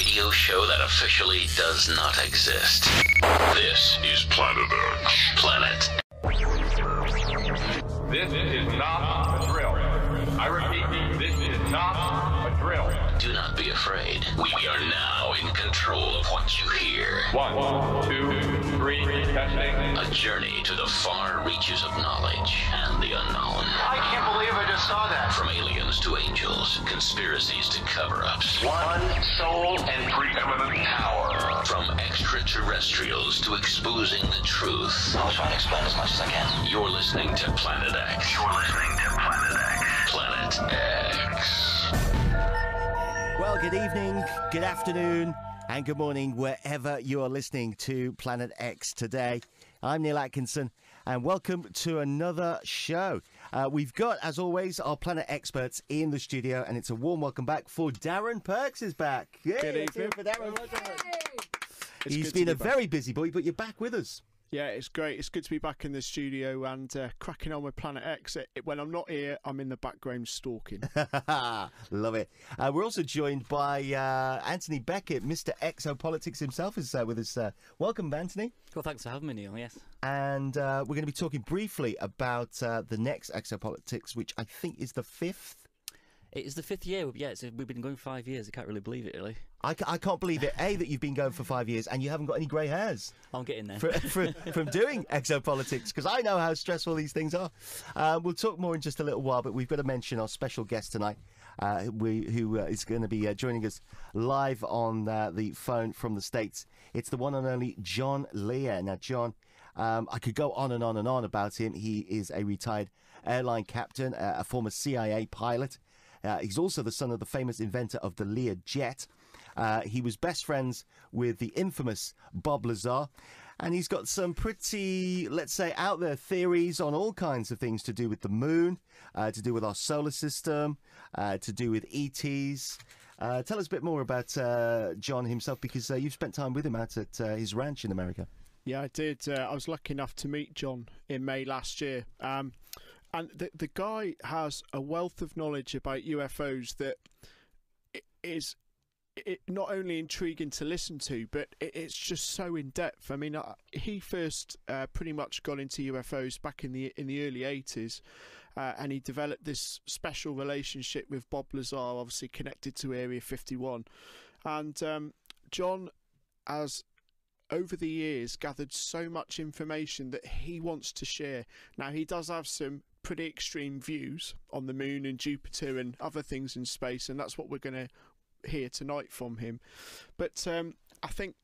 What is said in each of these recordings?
radio show that officially does not exist. This is Planet X. Planet. This is not a drill. I repeat, this is not a drill. Do not be afraid. We are now in control of what you hear. One, two, three, testing. A journey to the far reaches of knowledge and the unknown. I can't believe I just saw that. From aliens to angels, conspiracies to cover ups. One soul and Preeminent power. From extraterrestrials to exposing the truth. I'll try and explain as much as I can. You're listening to Planet X. You're listening to Planet X. Planet X. Good evening, good afternoon, and good morning, wherever you are listening to Planet X today. I'm Neil Atkinson, and welcome to another show. Uh, we've got, as always, our Planet experts in the studio, and it's a warm welcome back for Darren Perks is back. Yay, Good let's hear it evening. for Darren. He's been be a back. very busy boy, but you're back with us. Yeah, it's great. It's good to be back in the studio and uh, cracking on with Planet X. It, it- when I'm not here, I'm in the background stalking. Love it. Uh, we're also joined by uh, Anthony Beckett, Mr. Exopolitics himself, is uh, with us. Uh, welcome, Anthony. Well, thanks for having me, Neil. Yes. and uh, we're going to be talking briefly about uh, the next exopolitics, which I think is the fifth. It is the fifth year. Yeah, we've been going five years. I can't really believe it, really. I, I can't believe it. A that you've been going for five years and you haven't got any grey hairs I'm getting there. for, for, from doing exopolitics because I know how stressful these things are. Uh, we'll talk more in just a little while, but we've got to mention our special guest tonight, uh, we, who uh, is going to be uh, joining us live on uh, the phone from the states. It's the one and only John Lear. Now, John. Um, I could go on and on and on about him. He is a retired airline captain, uh, a former CIA pilot. Uh, he's also the son of the famous inventor of the Lear jet. Uh, he was best friends with the infamous Bob Lazar. And he's got some pretty, let's say, out there theories on all kinds of things to do with the moon, uh, to do with our solar system, uh, to do with ETs. Uh, tell us a bit more about uh, John himself because you've spent time with him out at his ranch in America. yeah, I did. I was lucky enough to meet John in May last year. Um, and the, the guy has a wealth of knowledge about UFOs that is it, not only intriguing to listen to, but it, it's just so in depth. I mean, uh, he first uh, pretty much got into UFOs back in the in the early eighties, uh, and he developed this special relationship with Bob Lazar, obviously connected to Area Fifty One, and um, John has. Over the years, gathered so much information that he wants to share. Now, he does have some pretty extreme views on the moon and Jupiter and other things in space, and that's what we're going to hear tonight from him. But um, I think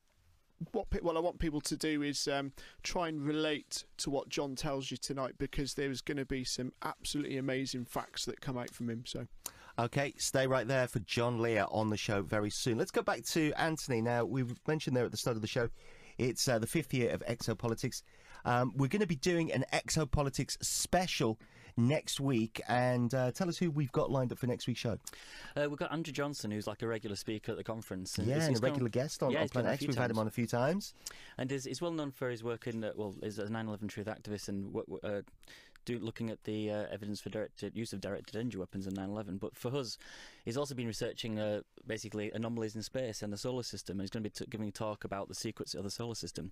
what what I want people to do is um, try and relate to what John tells you tonight, because there is going to be some absolutely amazing facts that come out from him. So Okay, stay right there for John Lear on the show very soon. Let's go back to Anthony. Now, we've mentioned there at the start of the show, it's uh, the fifth year of Exopolitics. Um, we're going to be doing an Exopolitics special next week. And uh, tell us who we've got lined up for next week's show. Uh, we've got Andrew Johnson, who's like a regular speaker at the conference. Yeah, he's- and a regular guest on, yeah, on Planet X. We've had him on a few times. And is, he's well known for his work in, uh, well, is a 9/11 truth activist and uh, do looking at the uh, evidence for directed use of directed energy weapons in 9/11. But for us, he's also been researching uh, basically anomalies in space and the solar system. And he's going to be giving a talk about the secrets of the solar system.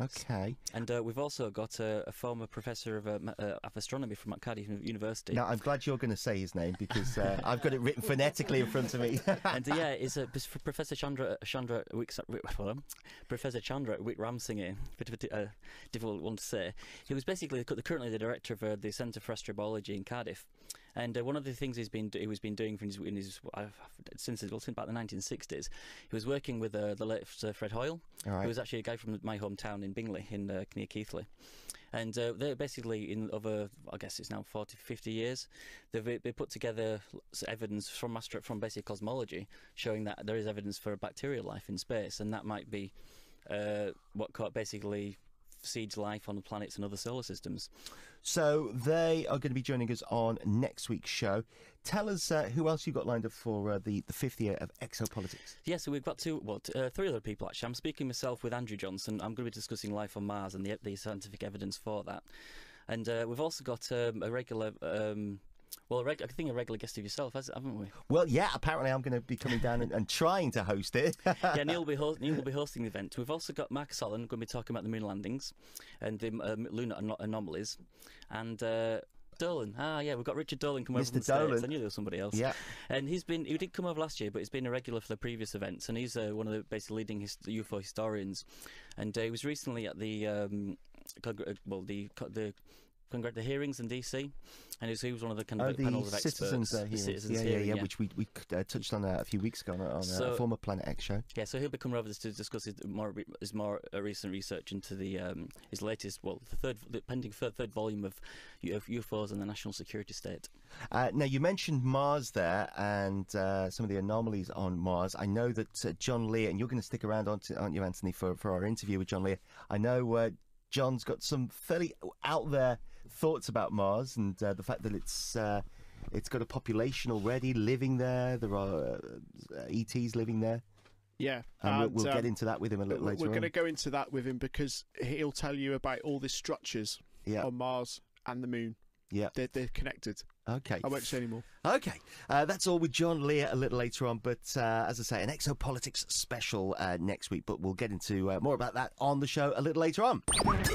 Okay. And uh, we've also got a, a former professor of, uh, uh, of astronomy from Cardiff University. Now, I'm glad you're going to say his name because uh, I've got it written phonetically in front of me. and yeah, it's uh, Professor Chandra Chandra Wick, well, Professor Chandra Wickramasinghe, bit of a uh, difficult one to say. He was basically the- currently the director of uh, the Centre for Astrobiology in Cardiff. And uh, one of the things he's been he was been doing from his, in his since well, since about the 1960s, he was working with uh, the late uh, Fred Hoyle, right. who was actually a guy from my hometown in Bingley, in uh, near Keighley. And uh, they're basically in over, I guess it's now 40, 50 years. They've they put together evidence from astro- from basic cosmology showing that there is evidence for bacterial life in space, and that might be uh, what basically seeds life on the planets and other solar systems. So they are going to be joining us on next week's show. Tell us uh, who else you've got lined up for uh, the the fifth year of Exopolitics. Yeah, so we've got two, well, t- uh, three other people actually. I'm speaking myself with Andrew Johnson. I'm going to be discussing life on Mars and the, the scientific evidence for that. And uh, we've also got um, a regular um, Well, I think a regular guest of yourself, haven't we? Well, yeah, apparently I'm going to be coming down and, and trying to host it. yeah, Neil will be ho- Neil will be hosting the event. We've also got Marcus Allen going to be talking about the moon landings and the um, lunar ano- anomalies, and. Uh, Dolan. Ah, yeah, we've got Richard Dolan come over Mr. from the States. Dolan. I knew there was somebody else. Yeah. And he's been, he did come over last year, but he's been a regular for the previous events, and he's uh, one of the basically leading his, UFO historians. And uh, he was recently at the, um, uh, well, the, the, congr- the hearings in DC, and he was, he was one of the kind of Oh, panel the of experts. citizens uh, citizens yeah, yeah, hearing, yeah, which we we uh, touched on uh, a few weeks ago on, a- on a former Planet X show. Yeah, so he'll be coming over to discuss his more his more uh, recent research into the um, his latest, well, the third, the pending third, third volume of UFOs and the national security state. Uh, now, you mentioned Mars there and uh, some of the anomalies on Mars. I know that uh, John Lear, and you're going to stick around, aren't, aren't you, Anthony, for, for our interview with John Lear. I know uh, John's got some fairly out there thoughts about Mars and uh, the fact that it's. Uh, it's got a population already living there. There are uh, ETs living there, Yeah, and we'll, and, we'll get um, into that with him a little later. We're going to go into that with him because he'll tell you about all the structures Yeah, on Mars and the Moon. yeah. They're, they're connected. Okay. I won't say any more. Okay, uh, that's all with John Lear a little later on. But uh, as I say, an exopolitics special uh, next week. But we'll get into uh, more about that on the show a little later on.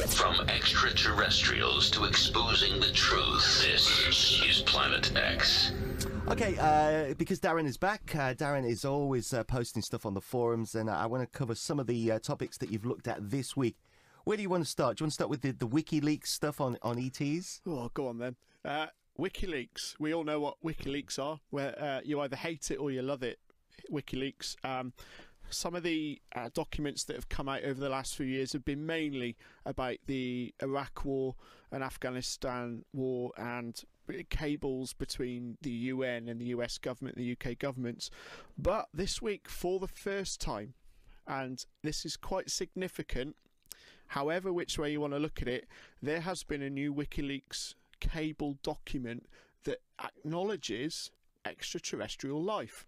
From extraterrestrials to exposing the truth, this is Planet X. Okay, uh, because Darren is back. Uh, Darren is always uh, posting stuff on the forums, and I want to cover some of the uh, topics that you've looked at this week. Where do you want to start? Do you want to start with the, the WikiLeaks stuff on, on ETs? Oh, go on then. WikiLeaks. We all know what WikiLeaks are. Where uh, you either hate it or you love it. WikiLeaks. Um, some of the uh, documents that have come out over the last few years have been mainly about the Iraq War and Afghanistan war and cables between the UN and the US government, the UK governments. But this week, for the first time, and this is quite significant, however, which way you want to look at it, there has been a new WikiLeaks cable document that acknowledges extraterrestrial life.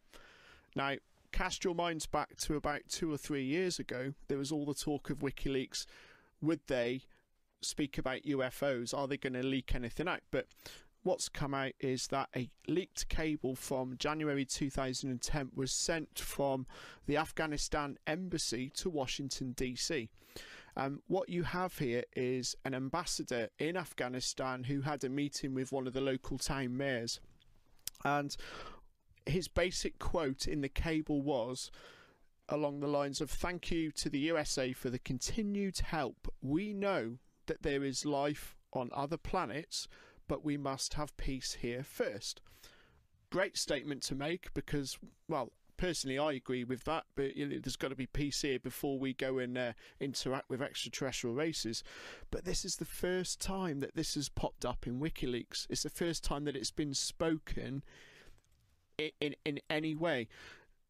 Now, cast your minds back to about two or three years ago. There was all the talk of WikiLeaks. Would they speak about UFOs? Are they going to leak anything out? But what's come out is that a leaked cable from January 2010 was sent from the Afghanistan embassy to Washington, D.C. Um, what you have here is an ambassador in Afghanistan who had a meeting with one of the local town mayors. And his basic quote in the cable was along the lines of Thank you to the USA for the continued help. We know that there is life on other planets, but we must have peace here first. Great statement to make because, well, personally, I agree with that, but you know, there's got to be peace here before we go and uh, interact with extraterrestrial races. But this is the first time that this has popped up in WikiLeaks. It's the first time that it's been spoken in, in, in any way.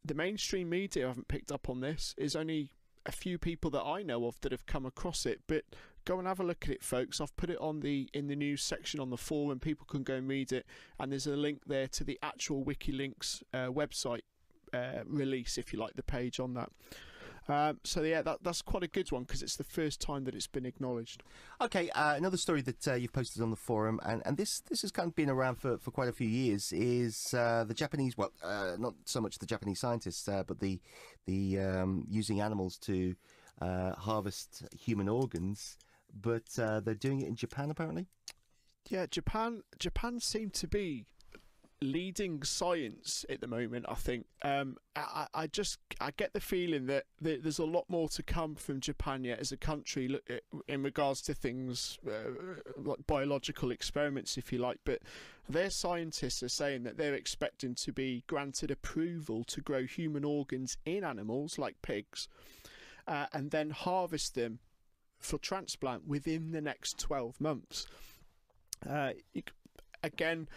The mainstream media haven't picked up on this. Is only a few people that I know of that have come across it. But go and have a look at it, folks. I've put it on the in the news section on the forum. People can go and read it, and there's a link there to the actual WikiLeaks uh, website uh, release, if you like, the page on that. Um, so yeah, that, that's quite a good one because it's the first time that it's been acknowledged. Okay, uh, another story that uh, you've posted on the forum, and, and this this has kind of been around for, for quite a few years, is uh, the Japanese. Well, uh, not so much the Japanese scientists, uh, but the the um, using animals to uh, harvest human organs, but uh, they're doing it in Japan apparently. Yeah, Japan Japan seem to be leading science at the moment. I think. Um, I, I just I get the feeling that there- there's a lot more to come from Japan yet as a country in regards to things uh, like biological experiments, if you like. But their scientists are saying that they're expecting to be granted approval to grow human organs in animals like pigs, uh, and then harvest them for transplant within the next 12 months. Uh, again,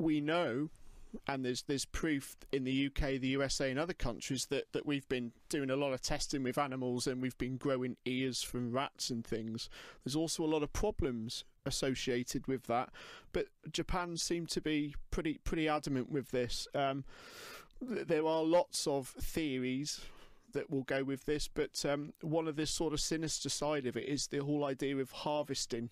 we know, and there's there's proof in the UK, the USA, and other countries that, that we've been doing a lot of testing with animals and we've been growing ears from rats and things. There's also a lot of problems associated with that, but Japan seem to be pretty pretty adamant with this. Um, th- there are lots of theories that will go with this, but um, one of the sort of sinister side of it is the whole idea of harvesting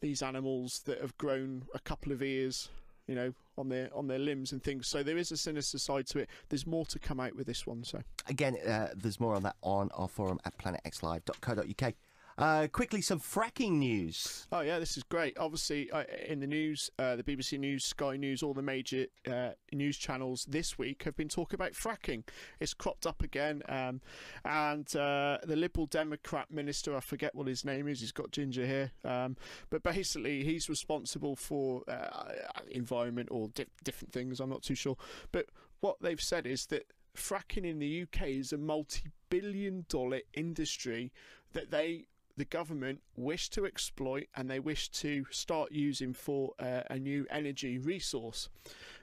these animals that have grown a couple of ears, you know, on their on their limbs and things. So there is a sinister side to it. There's more to come out with this one. So Again, uh, there's more on that on our forum at planetxlive.co.uk. Uh, quickly, some fracking news. Oh yeah, this is great. Obviously, uh, in the news, uh, the BBC News, Sky News, all the major uh, news channels this week have been talking about fracking. It's cropped up again, um, and uh, the Liberal Democrat minister, I forget what his name is. He's got ginger hair, um, but basically he's responsible for uh, environment or di- different things. I'm not too sure, but what they've said is that fracking in the UK is a multi-billion-dollar industry that they the government wish to exploit and they wish to start using for uh, a new energy resource.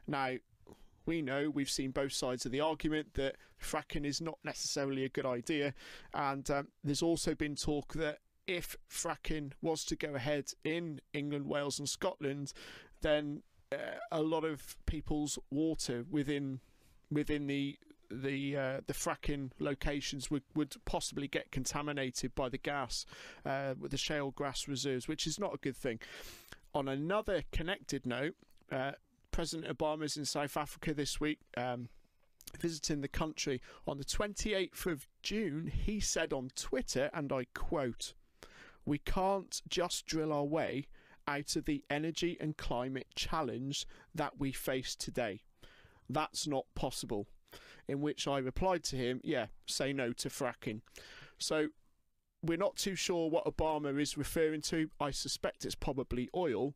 Now, we know we've seen both sides of the argument that fracking is not necessarily a good idea, and um, there's also been talk that if fracking was to go ahead in England, Wales, and Scotland, then uh, a lot of people's water within within the the uh, the fracking locations would, would possibly get contaminated by the gas uh, with the shale gas reserves, which is not a good thing. On another connected note, uh, President is in South Africa this week. Um, Visiting the country on the 28th of June, he said on Twitter, and I quote, We can't just drill our way out of the energy and climate challenge that we face today. That's not possible in which I replied to him, yeah, say no to fracking. So we're not too sure what Obama is referring to. I suspect it's probably oil,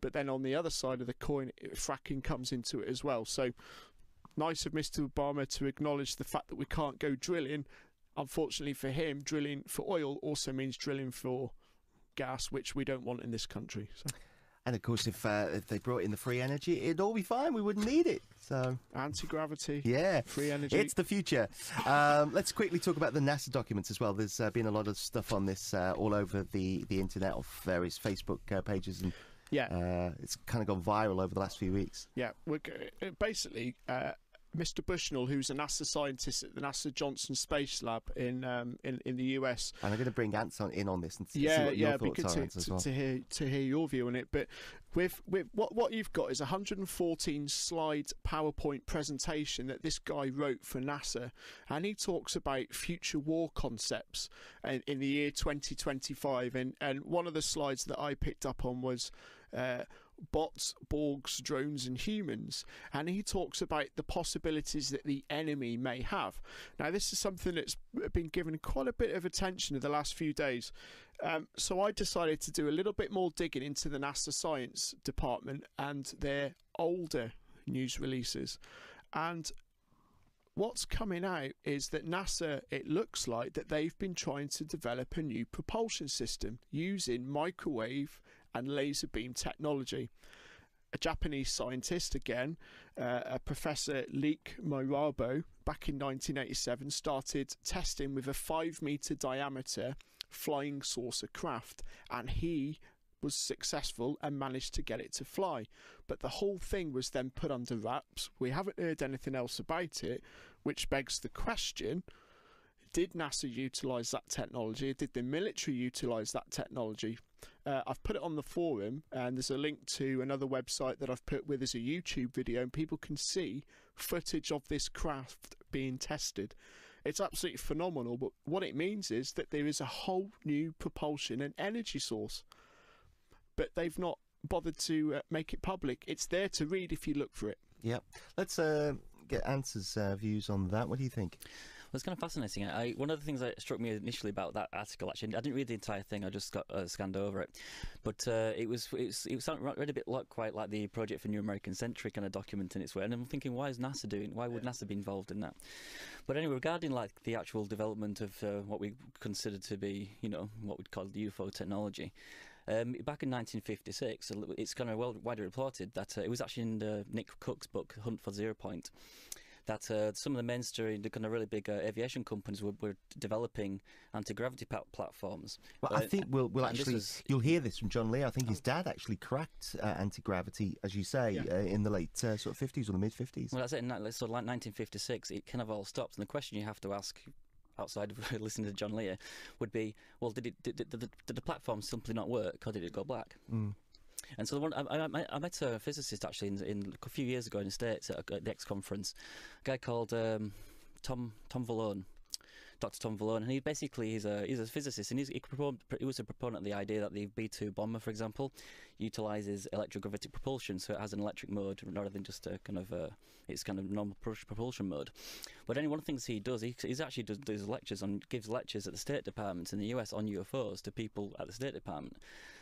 but then on the other side of the coin, fracking comes into it as well. So nice of Mr. Obama to acknowledge the fact that we can't go drilling. Unfortunately for him, drilling for oil also means drilling for gas, which we don't want in this country. So. And of course, if uh, if they brought in the free energy, it'd all be fine. We wouldn't need it. So Anti gravity, yeah, free energy. It's the future. Um, let's quickly talk about the NASA documents as well. There's uh, been a lot of stuff on this uh, all over the, the internet, of various Facebook uh, pages, and yeah, uh, it's kind of gone viral over the last few weeks. yeah. We're, basically, uh, Mr. Bushnell, who's a NASA scientist at the NASA Johnson Space Lab in um, in, in the US, And I'm going to bring Ants on, in on this and see yeah, what yeah, your thoughts are to, to, well. to hear to hear your view on it. But with with what what you've got is a 114 slide PowerPoint presentation that this guy wrote for NASA, and he talks about future war concepts in, in the year 2025. And and one of the slides that I picked up on was. Uh, bots, Borgs, drones, and humans. And he talks about the possibilities that the enemy may have. Now, this is something that's been given quite a bit of attention in the last few days. Um, so I decided to do a little bit more digging into the NASA Science Department and their older news releases. And what's coming out is that NASA, it looks like that they've been trying to develop a new propulsion system using microwave and laser beam technology. A Japanese scientist, again, uh, a Professor Leik Myrabo, back in 1987, started testing with a five meter diameter flying saucer craft, and he was successful and managed to get it to fly. But the whole thing was then put under wraps. We haven't heard anything else about it, which begs the question did NASA utilise that technology? Did the military utilise that technology? Uh, I've put it on the forum, and there's a link to another website that I've put with as a YouTube video, and people can see footage of this craft being tested. It's absolutely phenomenal, but what it means is that there is a whole new propulsion and energy source, but they've not bothered to uh, make it public. It's there to read if you look for it. Yep. Let's uh, get Answer's uh, views on that. What do you think? It's kind of fascinating. I, one of the things that struck me initially about that article, actually, I didn't read the entire thing. I just got uh, scanned over it, but uh, it was it was, it was read a bit like quite like the Project for New American Century kind of document in its way. And I'm thinking, why is NASA doing? Why would NASA be involved in that? But anyway, regarding like the actual development of uh, what we consider to be, you know, what we'd call the UFO technology. Um, back in 1956, it's kind of well widely reported that uh, it was actually in the Nick Cook's book Hunt for Zero Point that uh, some of the mainstream, the kind of really big uh, aviation companies were, were developing anti-gravity pa- platforms. Well, I Uh, think we'll, we'll actually, is- you'll hear this from John Lee. I think his dad actually cracked uh, anti gravity, as you say, Yeah. uh, in the late uh, sort of 50s or the mid 50s. Well, that's it. in that- So, like 1956, it kind of all stopped. And the question you have to ask, outside of listening to John Lear, would be, well, did it did, did, did the platform simply not work, or did it go black? Mm. And so the one, I, I, met- I met a physicist actually in, in a few years ago in the States at, the X conference, a guy called um, Tom Tom Valone. Dr. Tom Valone, and he basically he's a he's a physicist, and he's, he, he was a proponent of the idea that the B two bomber, for example, utilizes electrogravitic propulsion, so it has an electric mode rather than just a kind of a it's kind of normal propulsion mode. But any one of the things he does, he, he's actually does, does lectures on gives lectures at the State Department in the US on UFOs to people at the State Department.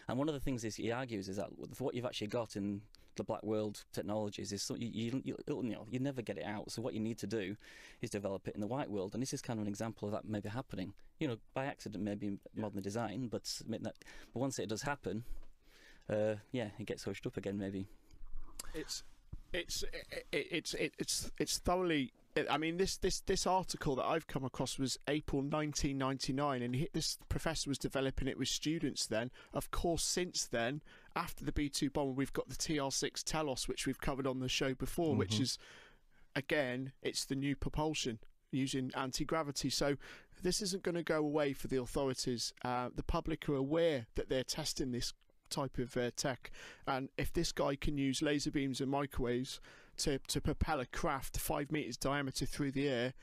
And one of the things is he argues is that what you've actually got in the black world technologies is so you, you, you, you know you never get it out. So what you need to do is develop it in the white world, and this is kind of an example of that maybe happening. You know, by accident, maybe in modern design, but that. But once it does happen, uh, yeah, it gets hushed up again, maybe. it's it's it, it's it, it's it's thoroughly. I mean, this this this article that I've come across was April 1999, and he, this professor was developing it with students. Then, of course, since then, after the B2 bomber, we've got the TR6 Telos, which we've covered on the show before, which is again, it's the new propulsion using anti gravity. So this isn't going to go away for the authorities. Uh, the public are aware that they're testing this type of uh, tech, and if this guy can use laser beams and microwaves to to propel a craft five meters diameter through the air.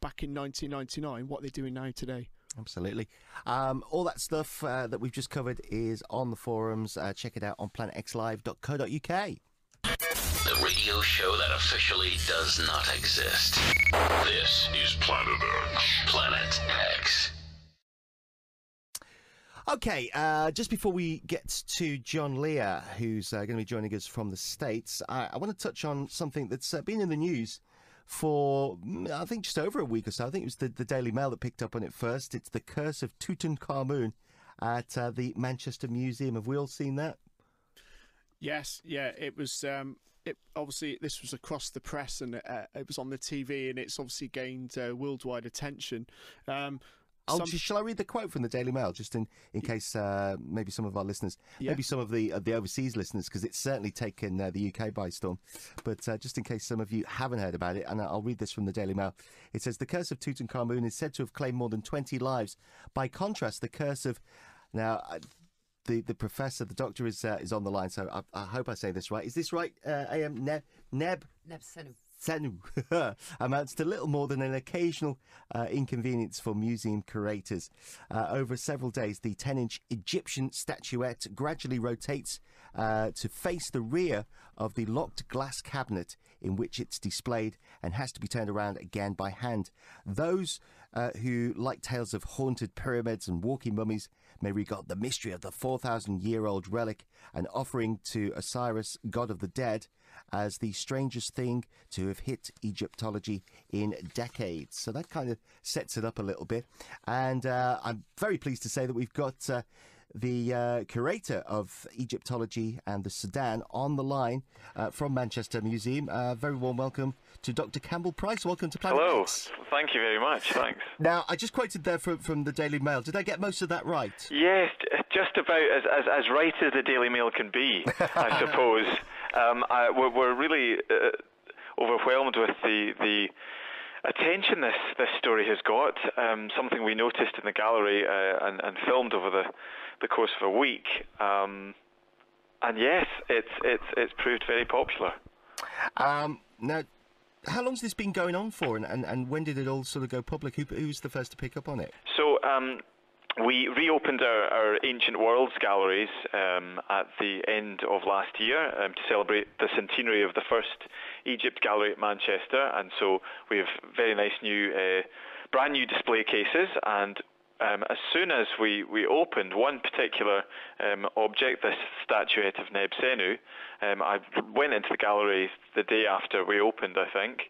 Back in 1999, what they're doing now today. Absolutely. Um, all that stuff uh, that we've just covered is on the forums. Uh, check it out on planetxlive.co.uk. The radio show that officially does not exist. This is Planet X. Planet X. Okay, uh, just before we get to John Lear, who's uh, going to be joining us from the States, I, I want to touch on something that's uh, been in the news for, mm, I think, just over a week or so. I think it was the, the Daily Mail that picked up on it first. It's the curse of Tutankhamun at uh, the Manchester Museum. Have we all seen that? Yes, yeah, it was. Um, it obviously this was across the press and uh, it was on the TV, and it's obviously gained uh, worldwide attention. Um, some- sh- shall I read the quote from the Daily Mail, just in, in case uh, maybe some of our listeners, Yeah. maybe some of the uh, the overseas listeners, because it's certainly taken uh, the UK by storm. But uh, just in case some of you haven't heard about it, and I'll read this from the Daily Mail. It says the curse of Tutankhamun is said to have claimed more than 20 lives. By contrast, the curse of now. Uh, the, the professor, the doctor is uh, is on the line, so I, I hope I say this right. Is this right? Uh, AM Neb Neb Nebsenu. Senu amounts to little more than an occasional uh, inconvenience for museum curators. Uh, over several days, the 10 inch Egyptian statuette gradually rotates uh, to face the rear of the locked glass cabinet in which it's displayed and has to be turned around again by hand. Those uh, who like tales of haunted pyramids and walking mummies may regard the mystery of the 4,000 year old relic, an offering to Osiris, god of the dead, as the strangest thing to have hit Egyptology in decades. So that kind of sets it up a little bit. And uh, I'm very pleased to say that we've got uh, the uh, curator of Egyptology and the Sudan on the line uh, from Manchester Museum. Uh, very warm welcome to Dr. Campbell Price. Welcome to Planet Hello. X. Thank you very much. Thanks. Now, I just quoted there from, from the Daily Mail. Did I get most of that right? Yes, just about as, as, as right as the Daily Mail can be, I suppose. Um, I, we're, we're really uh, overwhelmed with the, the attention this, this story has got. Um, something we noticed in the gallery uh, and, and filmed over the, the course of a week. Um, and yes, it's, it's, it's proved very popular. Um, now, how long's this been going on for, and, and, and when did it all sort of go public? Who, who was the first to pick up on it? So um, we reopened our, our Ancient Worlds galleries um, at the end of last year um, to celebrate the centenary of the first Egypt gallery at Manchester, and so we have very nice new, uh, brand new display cases. And um, as soon as we, we opened one particular um, object, this statuette of Neb Senu, um, I went into the gallery the day after we opened, I think.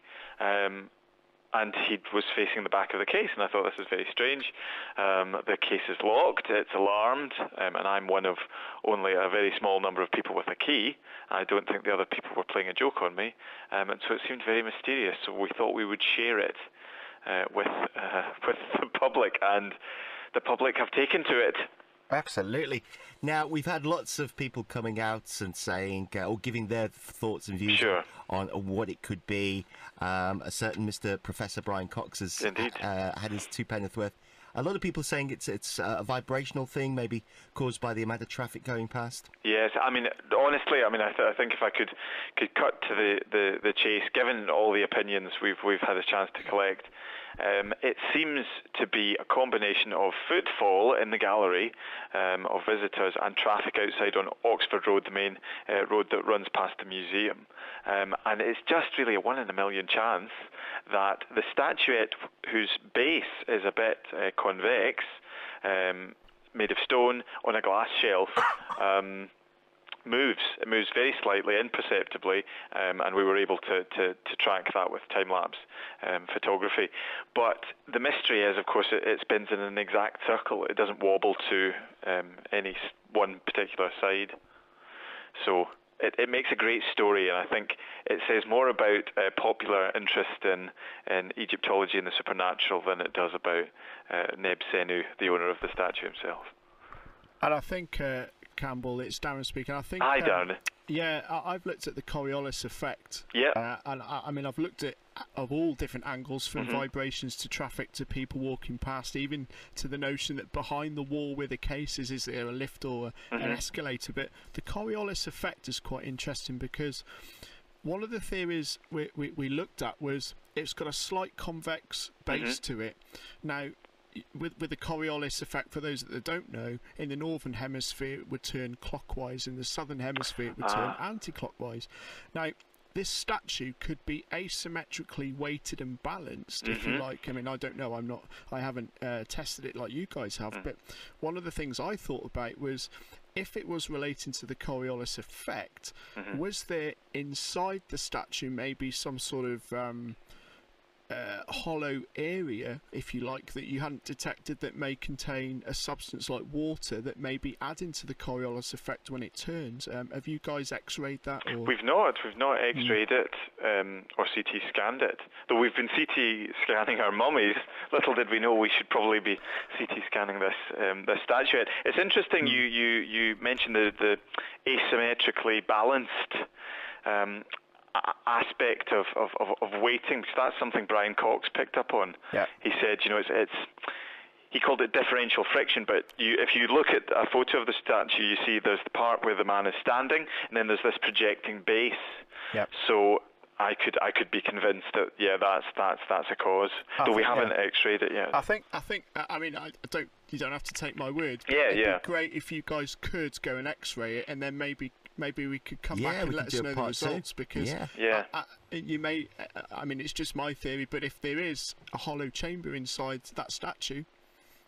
And he was facing the back of the case, and I thought this was very strange. Um, the case is locked, it's alarmed, um, and I'm one of only a very small number of people with a key. I don't think the other people were playing a joke on me, um, and so it seemed very mysterious. So we thought we would share it uh, with uh, with the public, and the public have taken to it. Absolutely. Now we've had lots of people coming out and saying uh, or giving their thoughts and views Sure. on, on what it could be. Um, a certain Mr. Professor Brian Cox has uh, had his two penneth worth. A lot of people saying it's it's uh, a vibrational thing, maybe caused by the amount of traffic going past. Yes, I mean honestly, I mean I, th- I think if I could could cut to the, the, the chase, given all the opinions we've we've had a chance to collect, um, it seems to be a combination of footfall in the gallery um, of visitors and traffic outside on Oxford Road, the main uh, road that runs past the museum. Um, and it's just really a one in a million chance that the statuette, whose base is a bit uh, convex, um, made of stone on a glass shelf. Moves. It moves very slightly, imperceptibly, um, and we were able to, to, to track that with time lapse um, photography. But the mystery is, of course, it, it, spins in an exact circle. It doesn't wobble to um, any one particular side. So it, it makes a great story, and I think it says more about uh, popular interest in, in Egyptology and the supernatural than it does about uh, Neb Senu, the owner of the statue himself. And I think uh, Campbell. It's Darren speaking. I think. Hi, um, Darren. Yeah, I, have looked at the Coriolis effect. Yeah. Uh, and I, I, mean, I've looked at of all different angles, from mm-hmm. vibrations to traffic to people walking past, even to the notion that behind the wall where the case is, is there a lift or a, mm-hmm. an escalator? But the Coriolis effect is quite interesting because one of the theories we, we, we looked at was it's got a slight convex base mm-hmm. to it. Now, with with the Coriolis effect, for those that don't know, in the northern hemisphere it would turn clockwise, in the southern hemisphere it would turn ah. anti-clockwise. Now, this statue could be asymmetrically weighted and balanced, mm-hmm. if you mm-hmm. like. I mean, I don't know. I'm not. I haven't uh, tested it like you guys have. Mm. But one of the things I thought about was if it was relating to the Coriolis effect, mm-hmm. was there inside the statue maybe some sort of um, uh, hollow area, if you like, that you hadn't detected that may contain a substance like water that may be adding to the Coriolis effect when it turns. Um, have you guys X-rayed that? Or? We've not. We've not hmm. X-rayed mm. it um, or CT scanned it. Though we've been CT scanning our mummies, little did we know we should probably be CT scanning this um, this statuette. It's interesting. Mm. You you you mentioned the the asymmetrically balanced. Um, aspect of, of, of, of waiting because that's something Brian Cox picked up on. Yeah. He said, you know, it's, it's he called it differential friction, but you, if you look at a photo of the statue, you see there's the part where the man is standing, and then there's this projecting base. Yep. So I could I could be convinced that yeah that's that's that's a cause. I Though we haven't yeah. X-rayed it yet. I think I think I mean I don't you don't have to take my word. Yeah, It'd yeah. Be great if you guys could go and X-ray it and then maybe maybe we could come yeah, back and let us know the results two. because yeah. yeah. I, I, you may. I mean, it's just my theory, but if there is a hollow chamber inside that statue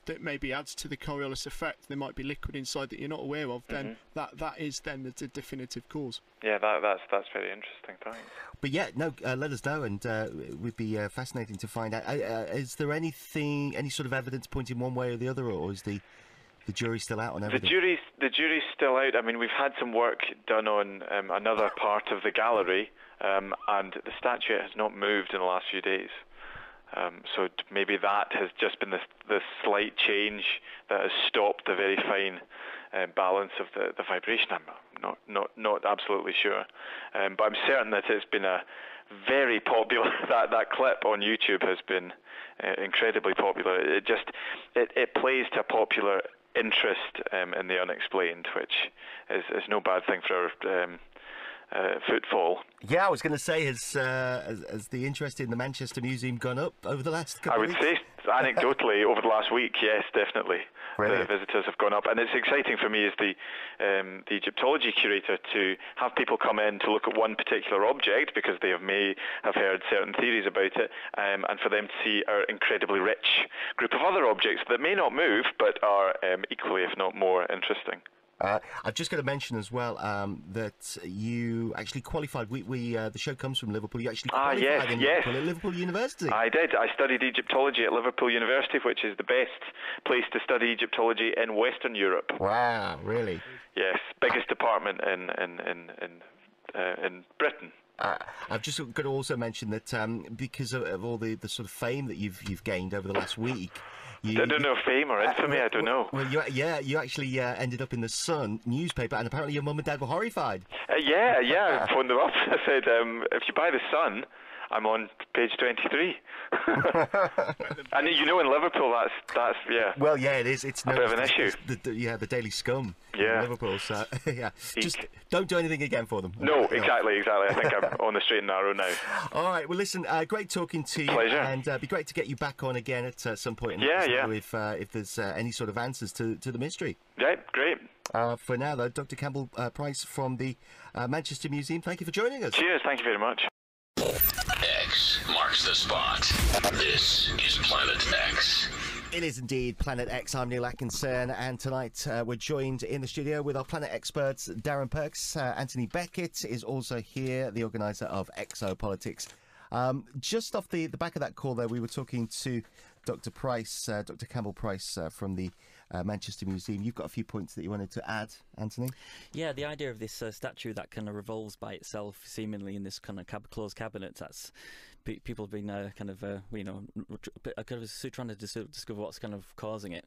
that maybe adds to the Coriolis effect, there might be liquid inside that you're not aware of. Then mm-hmm. that that is then the, the, definitive cause. Yeah, that, that's that's very interesting. Thanks. But yeah, no, uh, let us know, and uh, it would be uh, fascinating to find out. Uh, uh, is there anything, any sort of evidence pointing one way or the other, or is the the jury's still out on everything. The jury's the jury's still out. I mean, we've had some work done on um, another part of the gallery, um, and the statue has not moved in the last few days. Um, so maybe that has just been the, the slight change that has stopped the very fine uh, balance of the, the vibration. I'm not not not absolutely sure, um, but I'm certain that it's been a very popular. that that clip on YouTube has been uh, incredibly popular. It just it, it plays to a popular interest um, in the unexplained, which is, is no bad thing for our um, uh, footfall. Yeah, I was going to say, has, uh, has, has the interest in the Manchester Museum gone up over the last couple I would say, anecdotally, over the last week, yes, definitely. The visitors have gone up, and it's exciting for me as the um, the Egyptology curator to have people come in to look at one particular object because they have may have heard certain theories about it, um, and for them to see our incredibly rich group of other objects that may not move but are um, equally, if not more, interesting. Uh, I've just got to mention as well um, that you actually qualified. We, we uh, the show comes from Liverpool. You actually ah, qualified yes, in yes. Liverpool at Liverpool University. I did. I studied Egyptology at Liverpool University, which is the best place to study Egyptology in Western Europe. Wow, really? Yes, biggest department in in in in, uh, in Britain. Uh, I've just got to also mention that um, because of, of, all the, the sort of fame that you've you've gained over the last week, you, I don't know fame or infamy. I don't know. Well, you, yeah, you actually uh, ended up in the Sun newspaper, and apparently your mum and dad were horrified. Uh, yeah, yeah. I phoned them up. I said, um, if you buy the Sun, I'm on page 23. and you know, in Liverpool, that's that's yeah. Well, yeah, it is. It's A bit of an issue. The, the, yeah, the Daily Scum. in Yeah. Liverpool. So yeah, just Eek. don't do anything again for them. No, exactly, exactly. I think I'm on the straight and narrow now. All right. Well, listen. Uh, great talking to you, Pleasure. and uh, it'd be great to get you back on again at uh, some point. Yeah, yeah. If uh, if there's uh, any sort of answers to to the mystery. Right, great. Uh, for now, though, Dr. Campbell uh, Price from the uh, Manchester Museum. Thank you for joining us. Cheers. Thank you very much. X marks the spot. This is Planet X. It is indeed Planet X. I'm Neil Atkinson, and tonight uh, we're joined in the studio with our planet experts, Darren Perks. Uh, Anthony Beckett is also here, the organizer of Exopolitics. Um, just off the, the back of that call, there, we were talking to Dr. Price, uh, Dr. Campbell Price uh, from the uh, Manchester Museum. You've got a few points that you wanted to add, Anthony. Yeah, the idea of this uh, statue that kind of revolves by itself, seemingly in this kind of cab- closed cabinet. That's pe- people have been uh, kind of uh, you know uh, kind of trying to dis- discover what's kind of causing it.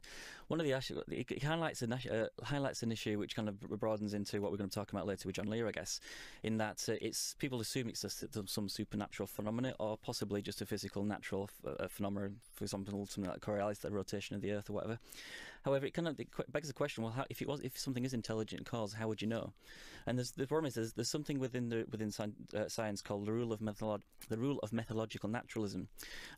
One of the issue, it highlights an uh, highlights an issue which kind of broadens into what we're going to talk about later with John Lear, I guess, in that it's people assume it's just some- supernatural phenomenon or possibly just a physical natural phenomenon, for example, something like Coriolis, the rotation of the Earth or whatever. However, it kind of it begs the question: Well, how, if it was, if something is intelligent cause, how would you know? And there's, the problem is there's, there's something within the within uh, science called the rule of methodolo- the rule of methodological naturalism,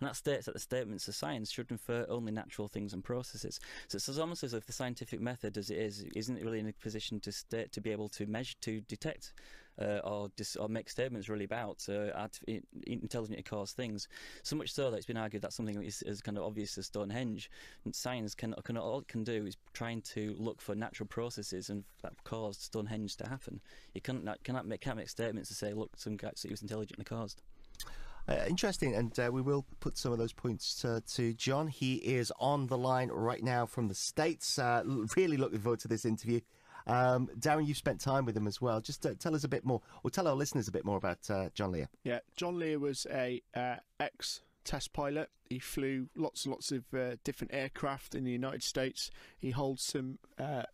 and that states that the statements of science should infer only natural things and processes. So it's almost as if the scientific method, as it is, isn't really in a position to state to be able to measure to detect. Uh, or dis- or make statements really about uh, art- in- intelligently caused things. So much so that it's been argued that something is, is kind of obvious as Stonehenge, and science can, can all it can do is trying to look for natural processes and that caused Stonehenge to happen. You can't not- cannot make can't make statements to say, look, some guy it was intelligently caused. Uh, interesting, and uh, we will put some of those points uh, to John. He is on the line right now from the States. Uh, really looking forward to this interview. Um, Darren, you've spent time with him as well. Just uh, tell us a bit more, or tell our listeners a bit more about uh, John Lear. Yeah, John Lear was a uh, ex test pilot. He flew lots and lots of uh, different aircraft in the United States. He holds some. Uh,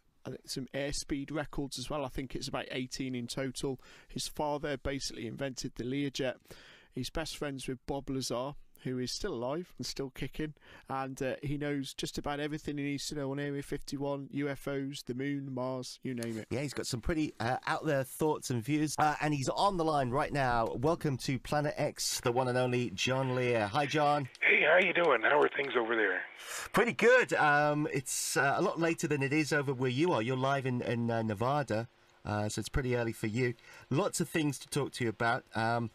some airspeed records as well. I think it's about 18 in total. His father basically invented the Learjet. He's best friends with Bob Lazar, who is still alive and still kicking, and uh, he knows just about everything he needs to know on Area 51, UFOs, the moon, Mars, you name it. Yeah, he's got some pretty uh, out there thoughts and views, uh, and he's on the line right now. Welcome to Planet X, the one and only John Lear. Hi, John. Hey, how are you doing? How are things over there? Pretty good. Um, it's uh, a lot later than it is over where you are. You're live in in uh, Nevada, uh, so it's pretty early for you. Lots of things to talk to you about. Um,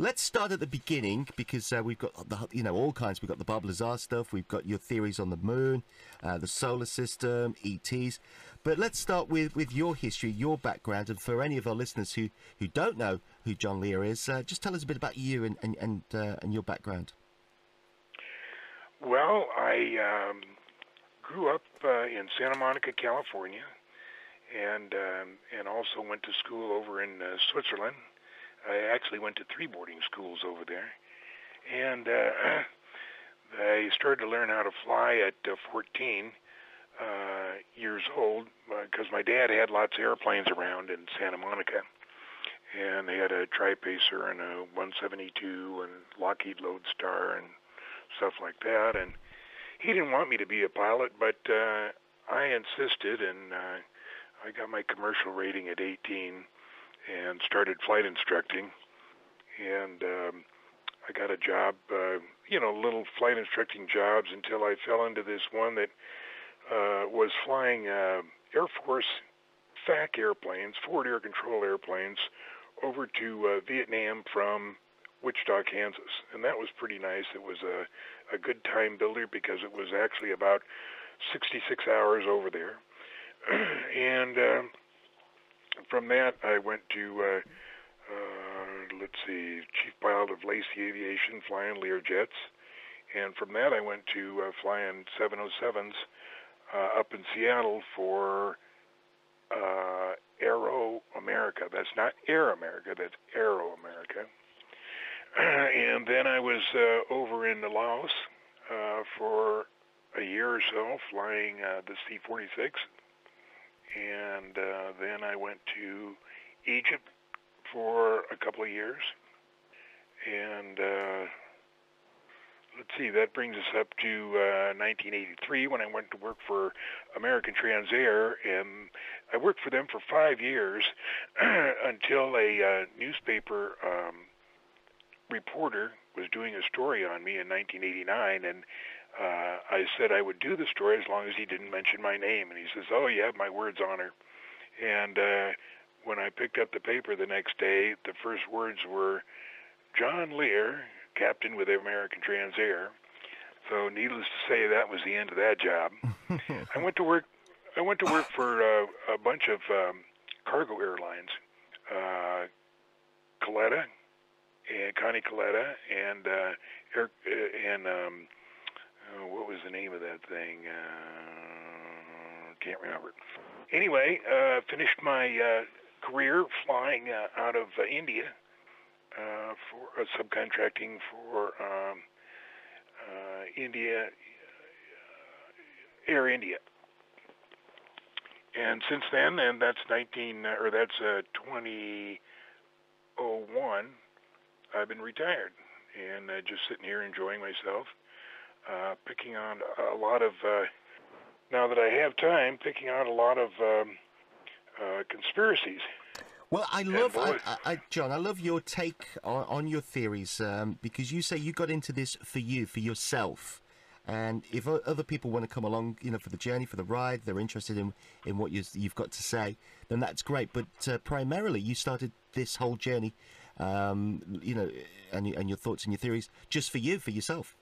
let's start at the beginning because uh, we've got the you know all kinds. We've got the Bob Lazar stuff. We've got your theories on the moon, uh, the solar system, ETs. But let's start with, with your history, your background, and for any of our listeners who, who don't know who John Lear is, uh, just tell us a bit about you and and and, uh, and your background. Well, I um, grew up uh, in Santa Monica, California, and um, and also went to school over in uh, Switzerland. I actually went to three boarding schools over there, and uh, I started to learn how to fly at uh, 14 uh, years old because my dad had lots of airplanes around in Santa Monica. And they had a Tri-Pacer and a 172 and Lockheed Lodestar and stuff like that. And he didn't want me to be a pilot, but uh, I insisted, and uh, I got my commercial rating at 18 and started flight instructing. And um, I got a job, uh, you know, little flight instructing jobs until I fell into this one that uh, was flying uh, Air Force FAC airplanes, forward air control airplanes, over to uh, Vietnam from Wichita, Kansas, and that was pretty nice. It was a a good time builder because it was actually about 66 hours over there, and uh, from that I went to uh, uh, let's see, chief pilot of Lacey Aviation, flying Lear jets, and from that I went to uh, flying 707s uh, up in Seattle for uh, Aero America. That's not Air America. That's Aero America. and then I was uh, over in Laos uh, for a year or so, flying the C-46, and uh, then I went to Egypt for a couple of years, and uh, let's see, that brings us up to uh, 1983 when I went to work for American Transair, and I worked for them for five years until a uh, newspaper um, reporter was doing a story on me in 1989, and uh, I said I would do the story as long as he didn't mention my name, and he says, "Oh, you have my word's honor." And uh, when I picked up the paper the next day, the first words were, "John Lear, captain with American Transair." So, needless to say, that was the end of that job. I went to work. I went to work for uh, a bunch of um, cargo airlines, uh, Kalitta, and Connie Kalitta, and uh, Air, uh, and um, uh, what was the name of that thing? Uh, can't remember. Anyway, uh, finished my uh, career flying uh, out of uh, India uh, for uh, subcontracting for um, uh, India uh, Air India. And since then, and that's 19 or that's uh, 2001, I've been retired and uh, just sitting here enjoying myself, uh, picking on a lot of. Uh, now that I have time, picking out a lot of um, uh, conspiracies. Well, I love, I, I, I, John. I love your take on, on your theories um, because you say you got into this for you, for yourself, and if other people want to come along, you know, for the journey, for the ride, they're interested in in what you, you've got to say, then that's great. But uh, primarily, you started this whole journey, um, you know, and and your thoughts and your theories just for you, for yourself.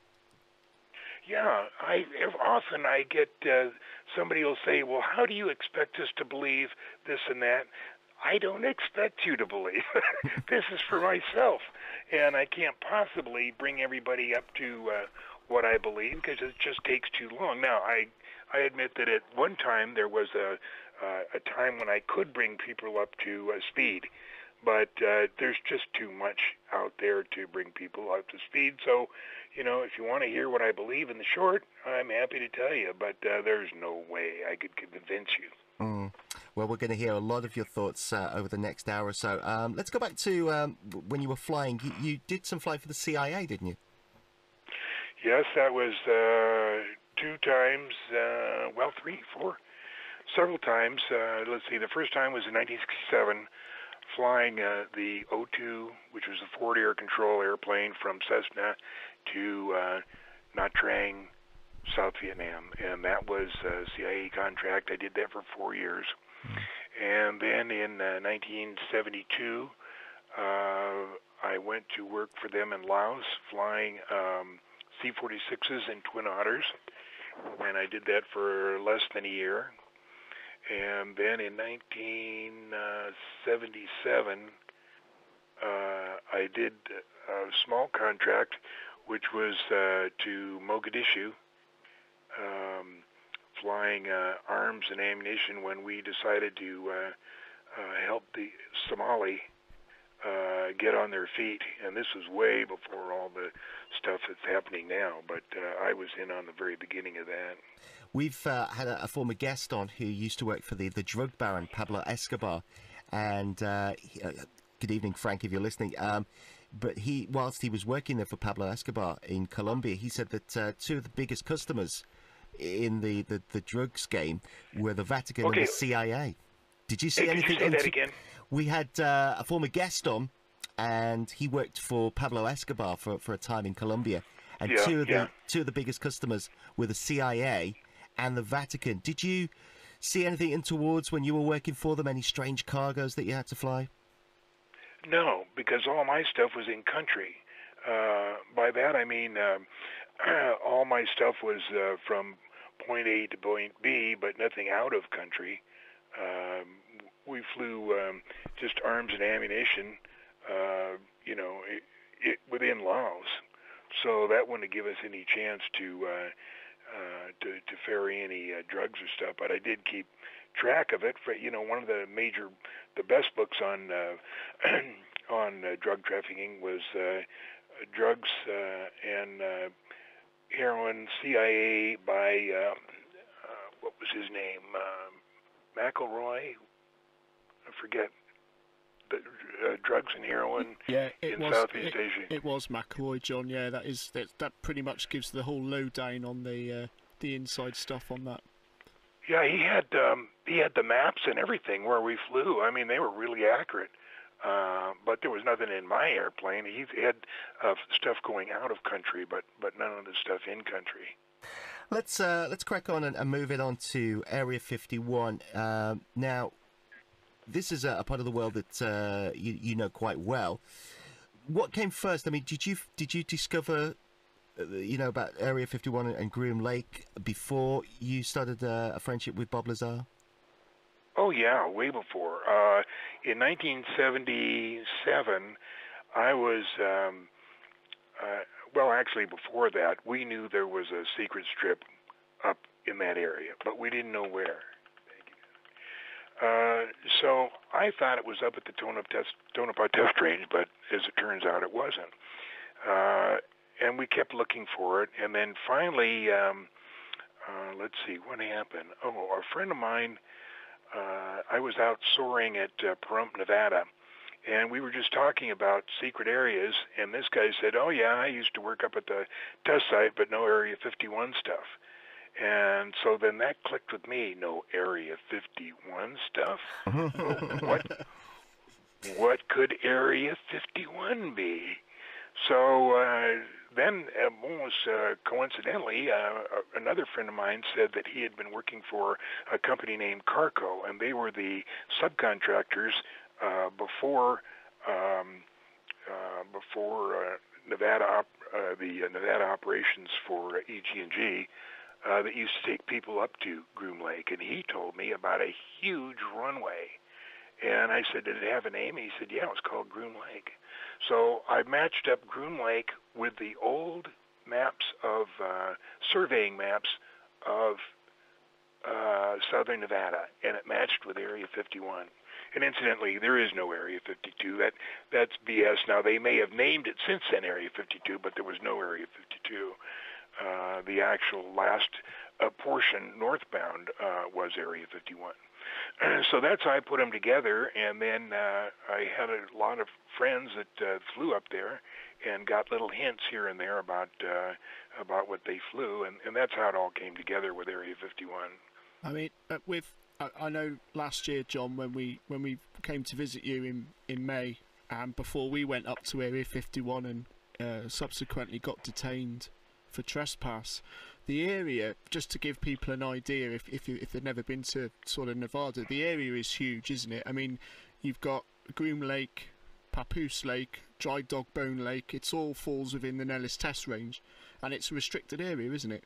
Yeah, I often I get uh, somebody will say, "Well, how do you expect us to believe this and that?" I don't expect you to believe. this is for myself, and I can't possibly bring everybody up to uh, what I believe because it just takes too long. Now, I I admit that at one time there was a uh, a time when I could bring people up to uh, speed, but uh, there's just too much out there to bring people up to speed. So, you know, if you want to hear what I believe in the short, I'm happy to tell you, but uh, there's no way I could convince you. Mm. Well, we're going to hear a lot of your thoughts uh, over the next hour or so. Um, let's go back to um, when you were flying. You, you did some flying for the CIA, didn't you? Yes, that was uh, two times, uh, well, three, four, several times. Uh, let's see, the first time was in 1967, flying uh, the O2, which was the forward air control airplane from Cessna to uh, Nha Trang, South Vietnam, and that was a CIA contract. I did that for four years. And then in uh, 1972, uh, I went to work for them in Laos, flying um, C-46s and Twin Otters, and I did that for less than a year. And then in 1977, uh, I did a small contract, which was uh, to Mogadishu, um, flying uh, arms and ammunition when we decided to uh, uh, help the Somali uh, get on their feet. And this was way before all the stuff that's happening now, but uh, I was in on the very beginning of that. We've uh, had a, a former guest on who used to work for the, the drug baron, Pablo Escobar. And uh, he, uh, good evening, Frank, if you're listening. Um, but he, whilst he was working there for Pablo Escobar in Colombia, he said that uh, two of the biggest customers in the, the, the drugs game were the Vatican Okay. and the CIA. Did you see Hey, you anything? again? We had uh, a former guest on, and he worked for Pablo Escobar for, for a time in Colombia. And Yeah, two of the yeah. two of the biggest customers were the CIA and the Vatican. Did you see anything in towards when you were working for them? Any strange cargoes that you had to fly? No, because all my stuff was in country. Uh, by that I mean um, all my stuff was uh, from point A to point B, but nothing out of country. Um, we flew um, just arms and ammunition, uh, you know, it, it, within Laos. So that wouldn't give us any chance to uh, uh, to, to ferry any uh, drugs or stuff. But I did keep track of it. For you know, one of the major, the best books on uh, on uh, drug trafficking was uh, drugs uh, and uh, heroin CIA by um, uh, what was his name? Um, McElroy. I forget uh, drugs and heroin Yeah, it in was. Southeast it, Asia. it was McElroy, John. Yeah, that is that. That pretty much gives the whole lowdown on the uh, the inside stuff on that. Yeah, he had um, he had the maps and everything where we flew. I mean, they were really accurate. Uh, but there was nothing in my airplane. He had uh, stuff going out of country, but but none of the stuff in country. Let's uh, let's crack on and, and move it on to Area 51. Um, now, this is a, part of the world that uh, you, you know quite well. What came first? I mean, did you did you discover, uh, you know, about Area 51 and, and Groom Lake before you started uh, a friendship with Bob Lazar? Oh yeah, way before. Uh, in 1977, I was. Um, uh, well, actually, before that, we knew there was a secret strip up in that area, but we didn't know where. Uh, so I thought it was up at the Tonopah test, Tonopah test range, but as it turns out, it wasn't. Uh, and we kept looking for it, and then finally, um, uh, let's see, what happened? Oh, a friend of mine. Uh, I was out soaring at uh, Pahrump, Nevada, and we were just talking about secret areas, and this guy said, "Oh yeah, I used to work up at the test site, but no Area 51 stuff." And so then that clicked with me. No Area 51 stuff. what? What could Area 51 be? So uh, then, uh, almost uh, coincidentally, uh, another friend of mine said that he had been working for a company named Carco, and they were the subcontractors uh, before um, uh, before uh, Nevada op- uh, the uh, Nevada operations for EG&G uh, that used to take people up to Groom Lake, and he told me about a huge runway. And I said, "Did it have a name?" He said, "Yeah, it was called Groom Lake." So I matched up Groom Lake with the old maps of uh, surveying maps of uh, southern Nevada, and it matched with Area 51. And incidentally, there is no Area 52. That that's BS. Now they may have named it since then Area 52, but there was no Area 52. Uh, the actual last uh, portion northbound uh, was Area 51. so that's how I put them together, and then uh, I had a lot of friends that uh, flew up there and got little hints here and there about uh, about what they flew, and, and that's how it all came together with Area 51. I mean, uh, with I, I know last year, John, when we when we came to visit you in in May, and before we went up to Area 51 and uh, subsequently got detained for trespass. The area, just to give people an idea, if if, if they've never been to sort of Nevada, the area is huge, isn't it? I mean, you've got Groom Lake, Papoose Lake, Dry Dog Bone Lake. It's all falls within the Nellis Test Range, and it's a restricted area, isn't it?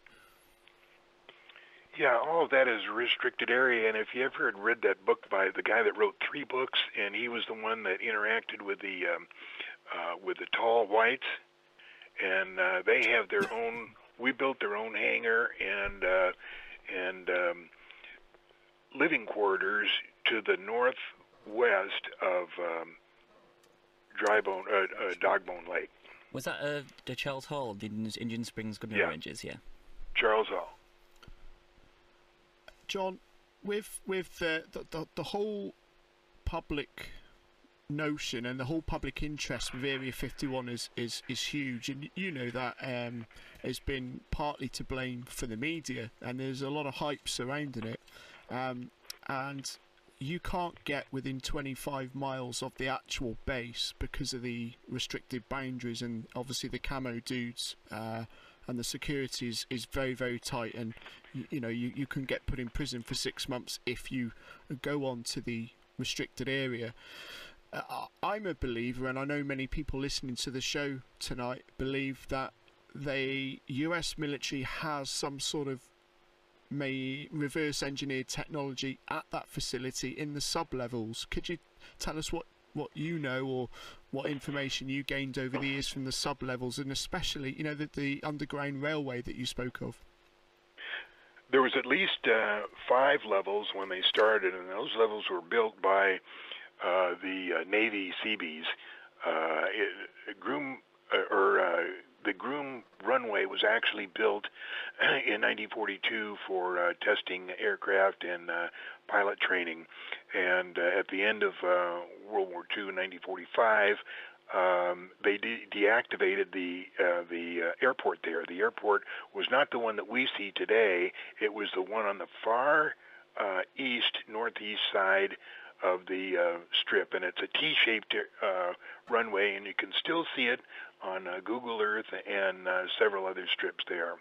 Yeah, all of that is a restricted area, and if you ever had read that book by the guy that wrote three books, and he was the one that interacted with the um, uh, with the tall whites, and uh, they have their own. We built their own hangar and uh, and um, living quarters to the northwest of um, Drybone uh, uh, Dogbone Lake, Was that uh, the Charles Hall, the Indian- Indian Springs Gunnery Yeah. Ranges? Yeah. Charles Hall. John, with with the, the the the whole public notion and the whole public interest with Area 51 is is is huge, and you know that um, has been partly to blame for the media, and there's a lot of hype surrounding it, um, and you can't get within 25 miles of the actual base because of the restricted boundaries and obviously the camo dudes uh, and the security is, is very very tight. And you, you know you, you can get put in prison for six months if you go on to the restricted area uh, I'm a believer and I know many people listening to the show tonight believe that the US military has some sort of may reverse engineered technology at that facility in the sub levels. Could you tell us what, what you know or what information you gained over the years from the sub levels and especially you know the, the underground railway that you spoke of? There was at least uh, five levels when they started, and those levels were built by uh, the uh, Navy Seabees. Uh, Groom uh, or uh, the Groom runway was actually built in 1942 for testing aircraft and pilot training. And at the end of World War II in 1945, um, they de- deactivated the uh, the uh, airport there. The airport was not the one that we see today. It was the one on the far uh, east northeast side of the uh, strip, and it's a T-shaped uh, runway, and you can still see it on uh, Google Earth and uh, several other strips there.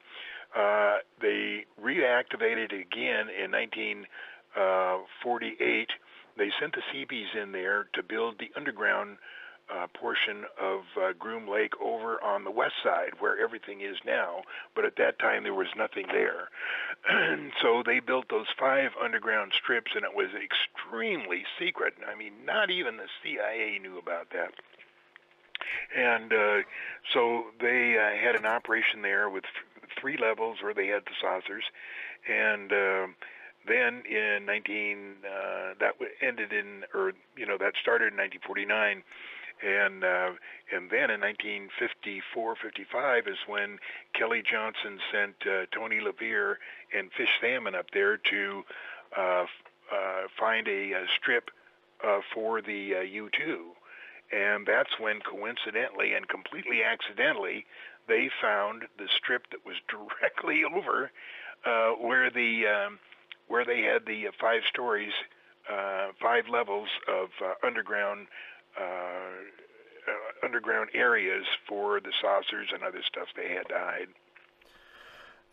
Uh, they reactivated it again in 1948. They sent the Seabees in there to build the underground uh, portion of uh, Groom Lake over on the west side where everything is now, but at that time there was nothing there. And so they built those five underground strips, and it was extremely secret. I mean, not even the CIA knew about that. And uh, so they uh, had an operation there with th- three levels where they had the saucers, and uh, then in 19 uh, that ended in, or you know, that started in 1949 and uh, and then in 1954-55 is when Kelly Johnson sent uh, Tony LeVier and Fish Salmon up there to uh, uh, find a, a strip uh, for the uh, U2, and that's when coincidentally and completely accidentally they found the strip that was directly over uh, where the um, where they had the uh, five stories, uh, five levels of uh, underground uh, underground areas for the saucers and other stuff they had to hide.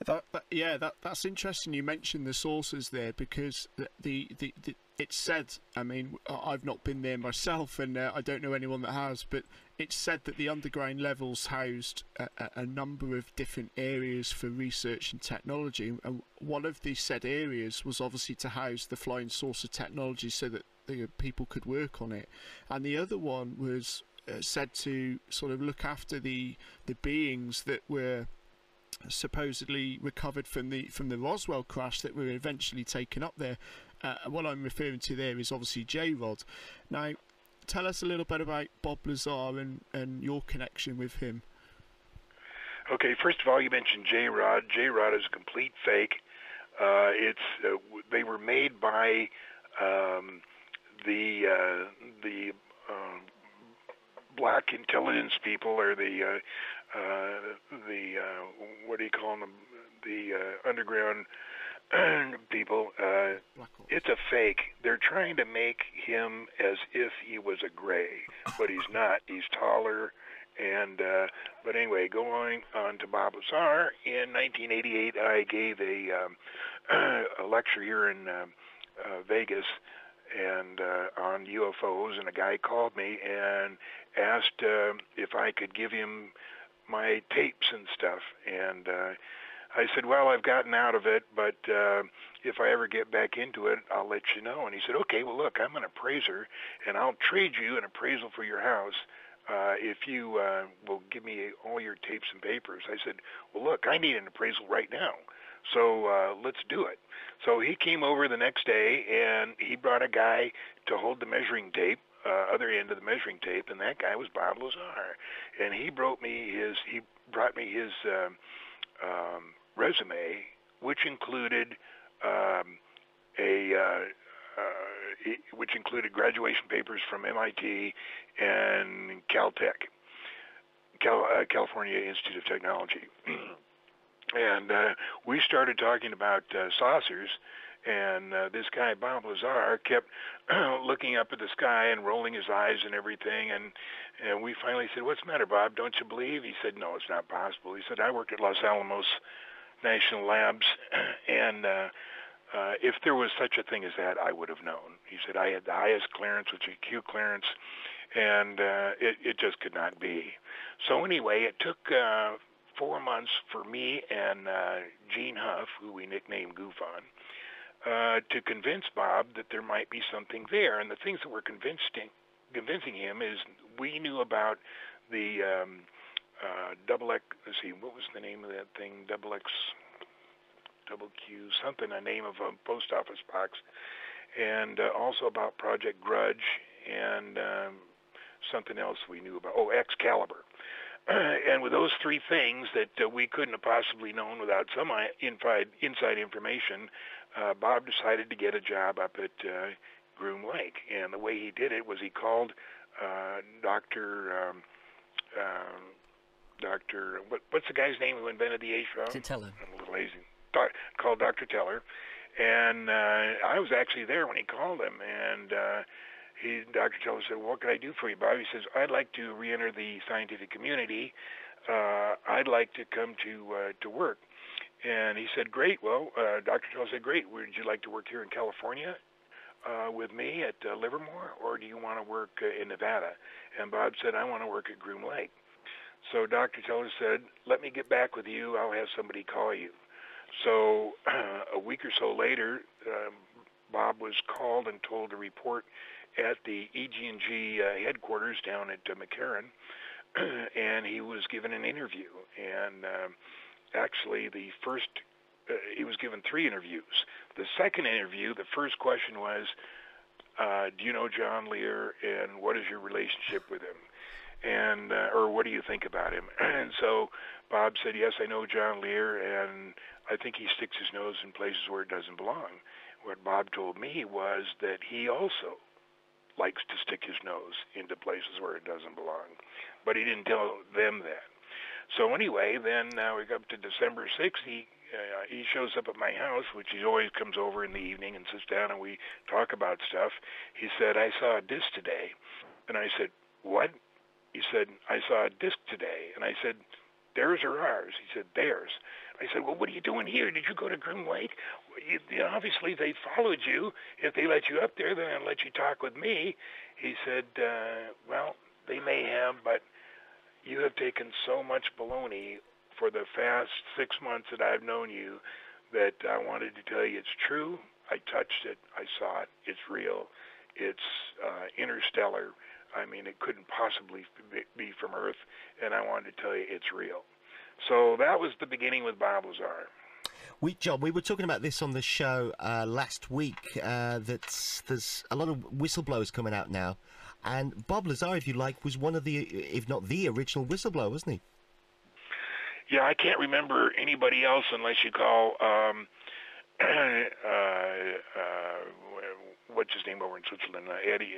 That, that, yeah, that that's interesting. You mentioned the sources there because the the, the, the it's said. I mean, I've not been there myself, and uh, I don't know anyone that has. But it's said that the underground levels housed a, a, number of different areas for research and technology, and one of the said areas was obviously to house the flying saucer technology, so that the people could work on it, and the other one was uh, said to sort of look after the the beings that were supposedly recovered from the from the Roswell crash that were eventually taken up there. Uh, what I'm referring to there is obviously J Rod. Now, tell us a little bit about Bob Lazar and, and your connection with him. Okay, first of all, you mentioned J Rod. J Rod is a complete fake. Uh, it's uh, they were made by um, the uh, the uh, black intelligence people or the uh, uh, the uh, what do you call them the uh, underground people. Uh, it's a fake. They're trying to make him as if he was a gray, but he's not. He's taller. And uh, but anyway, going on to Bob Lazar. In 1988, I gave a, um, a lecture here in uh, uh, Vegas and uh, on UFOs, and a guy called me and asked uh, if I could give him my tapes and stuff. And uh, I said, "Well, I've gotten out of it, but uh, if I ever get back into it, I'll let you know." And he said, "Okay, well, look, I'm an appraiser, and I'll trade you an appraisal for your house." Uh, if you uh, will give me all your tapes and papers, I said, "Well, look, I need an appraisal right now, so uh, let's do it." So he came over the next day, and he brought a guy to hold the measuring tape, uh, other end of the measuring tape, and that guy was Bob Lazar, and he brought me his he brought me his um, um, resume, which included um, a uh, uh, which included graduation papers from MIT and Caltech, Cal, uh, California Institute of Technology. and uh, we started talking about uh, saucers, and uh, this guy Bob Lazar kept looking up at the sky and rolling his eyes and everything, and and we finally said, "What's the matter, Bob? Don't you believe?" He said, "No, it's not possible." He said, "I worked at Los Alamos National Labs, and uh, uh, if there was such a thing as that, I would have known." He said, "I had the highest clearance, which is Q clearance." And uh, it, it just could not be. So anyway, it took uh, four months for me and uh, Gene Huff, who we nicknamed Goofon, uh, to convince Bob that there might be something there. And the things that were convincing, convincing him is we knew about the um, uh, double X. Let's see, what was the name of that thing? Double X, double Q, something. A name of a post office box, and uh, also about Project Grudge and um, something else we knew about. Oh, Excalibur. and with those three things that uh, we couldn't have possibly known without some i- inside inside information, uh, Bob decided to get a job up at uh, Groom Lake. And the way he did it was he called uh, Doctor. Um, um, Doctor, what, what's the guy's name who invented the it Teller? I'm a little lazy. Doc, called Dr. Teller, and uh, I was actually there when he called him, and uh, he, Dr. Teller said, "What can I do for you, Bob?" He says, "I'd like to re-enter the scientific community. Uh, I'd like to come to uh, to work." And he said, "Great. Well, uh, Dr. Teller said, "Great. Would you like to work here in California?" Uh, with me at uh, Livermore, or do you want to work uh, in Nevada? And Bob said, I want to work at Groom Lake. So Dr. Teller said, let me get back with you. I'll have somebody call you. So a week or so later, um, Bob was called and told to report at the EG&G uh, headquarters down at uh, McCarran, and he was given an interview. And um actually, the first, uh, he was given three interviews. The second interview, the first question was, uh, do you know John Lear, and what is your relationship with him? and uh, or what do you think about him? and so Bob said, yes, I know John Lear, and I think he sticks his nose in places where it doesn't belong. What Bob told me was that he also likes to stick his nose into places where it doesn't belong, but he didn't tell them that. So anyway, then uh, we up to December 6th. He uh, he shows up at my house, which he always comes over in the evening and sits down and we talk about stuff. He said, "I saw a disc today," and I said, "What?" He said, I saw a disc today. And I said, theirs or ours? He said, theirs. I said, well, what are you doing here? Did you go to Groom Lake? Well, you, you know, obviously, they followed you. If they let you up there, they're going to let you talk with me. He said, uh, well, they may have, but you have taken so much baloney for the past six months that I've known you that I wanted to tell you it's true. I touched it. I saw it. It's real. It's uh, interstellar. I mean, it couldn't possibly be from Earth, and I wanted to tell you it's real. So that was the beginning with Bob Lazar. We, John, we were talking about this on the show uh, last week. Uh, that there's a lot of whistleblowers coming out now, and Bob Lazar, if you like, was one of the, if not the original whistleblower, wasn't he? Yeah, I can't remember anybody else unless you call um, uh, uh, what's his name over in Switzerland, uh, Eddie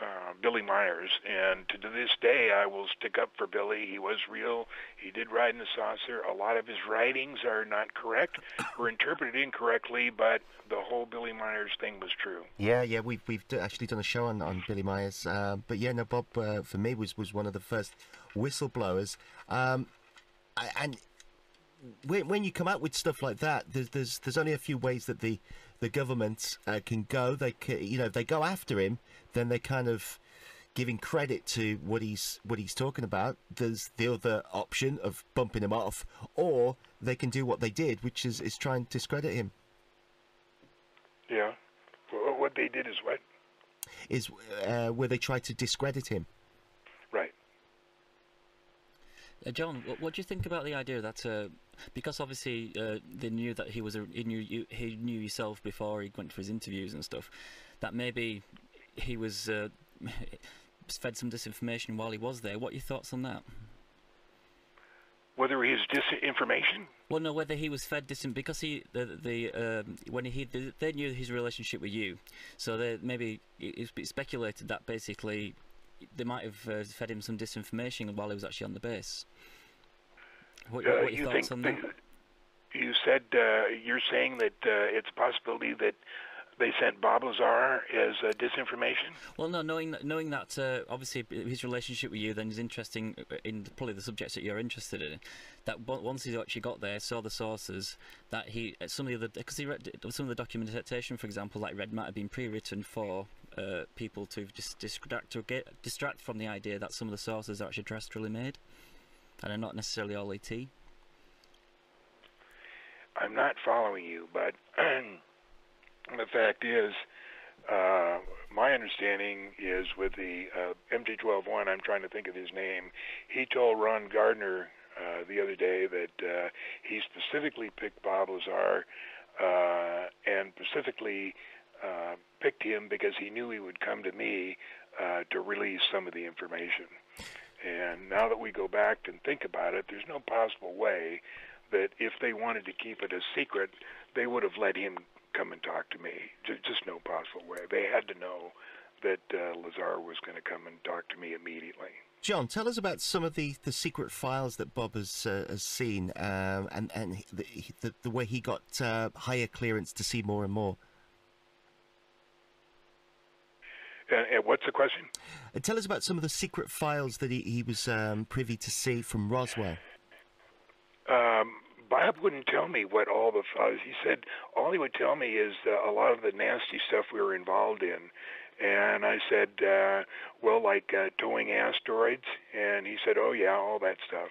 uh, Billy Myers, and to this day, I will stick up for Billy. He was real. He did ride in the saucer. A lot of his writings are not correct, were interpreted incorrectly, but the whole Billy Myers thing was true. Yeah, yeah, we've we've d- actually done a show on, on Billy Myers, uh, but yeah, no, Bob uh, for me was was one of the first whistleblowers, um, and when, when you come out with stuff like that, there's there's there's only a few ways that the the government uh, can go. They can, you know, if they go after him, then they're kind of giving credit to what he's what he's talking about. There's the other option of bumping him off, or they can do what they did, which is is try and discredit him. Yeah, well, what they did is what is uh, where they try to discredit him. Right. Uh, John, what, what, do you think about the idea that uh, because obviously uh, they knew that he was a, he knew you, he knew himself before he went for his interviews and stuff, that maybe he was uh, fed some disinformation while he was there. What are your thoughts on that? Whether his disinformation? Well, no, whether he was fed disin because he the the um, when he they, they knew his relationship with you, so they maybe it's speculated that basically they might have uh, fed him some disinformation while he was actually on the base. What, uh, what are you thoughts on that? You said uh, you're saying that uh, it's a possibility that they sent Bob Lazar as uh, disinformation. Well, no, knowing that, knowing that uh, obviously his relationship with you then is interesting in probably the subjects that you're interested in. That once he actually got there, saw the sources, that he some of the because he read some of the documentation, for example, like Red might have been pre-written for uh, people to just distract or get distract from the idea that some of the sources are actually terrestrially made and are not necessarily all ET. I'm not following you, but the fact is, uh, my understanding is with the uh, MJ12-1, I'm trying to think of his name. He told Ron Gardner uh, the other day that uh, he specifically picked Bob Lazar uh, and specifically uh, picked him because he knew he would come to me to release some of the information. And now that we go back and think about it, there's no possible way that if they wanted to keep it a secret, they would have let him come and talk to me. Just, no possible way. They had to know that uh, Lazar was going to come and talk to me immediately. John, tell us about some of the, the secret files that Bob has uh, has seen, um, and and the, the, the way he got uh, higher clearance to see more and more. And, what's the question? Tell us about some of the secret files that he, he was um, privy to see from Roswell. Um, Bob wouldn't tell me what all the files. He said all he would tell me is uh, a lot of the nasty stuff we were involved in. And I said, uh, well, like uh, towing asteroids. And he said, oh, yeah, all that stuff.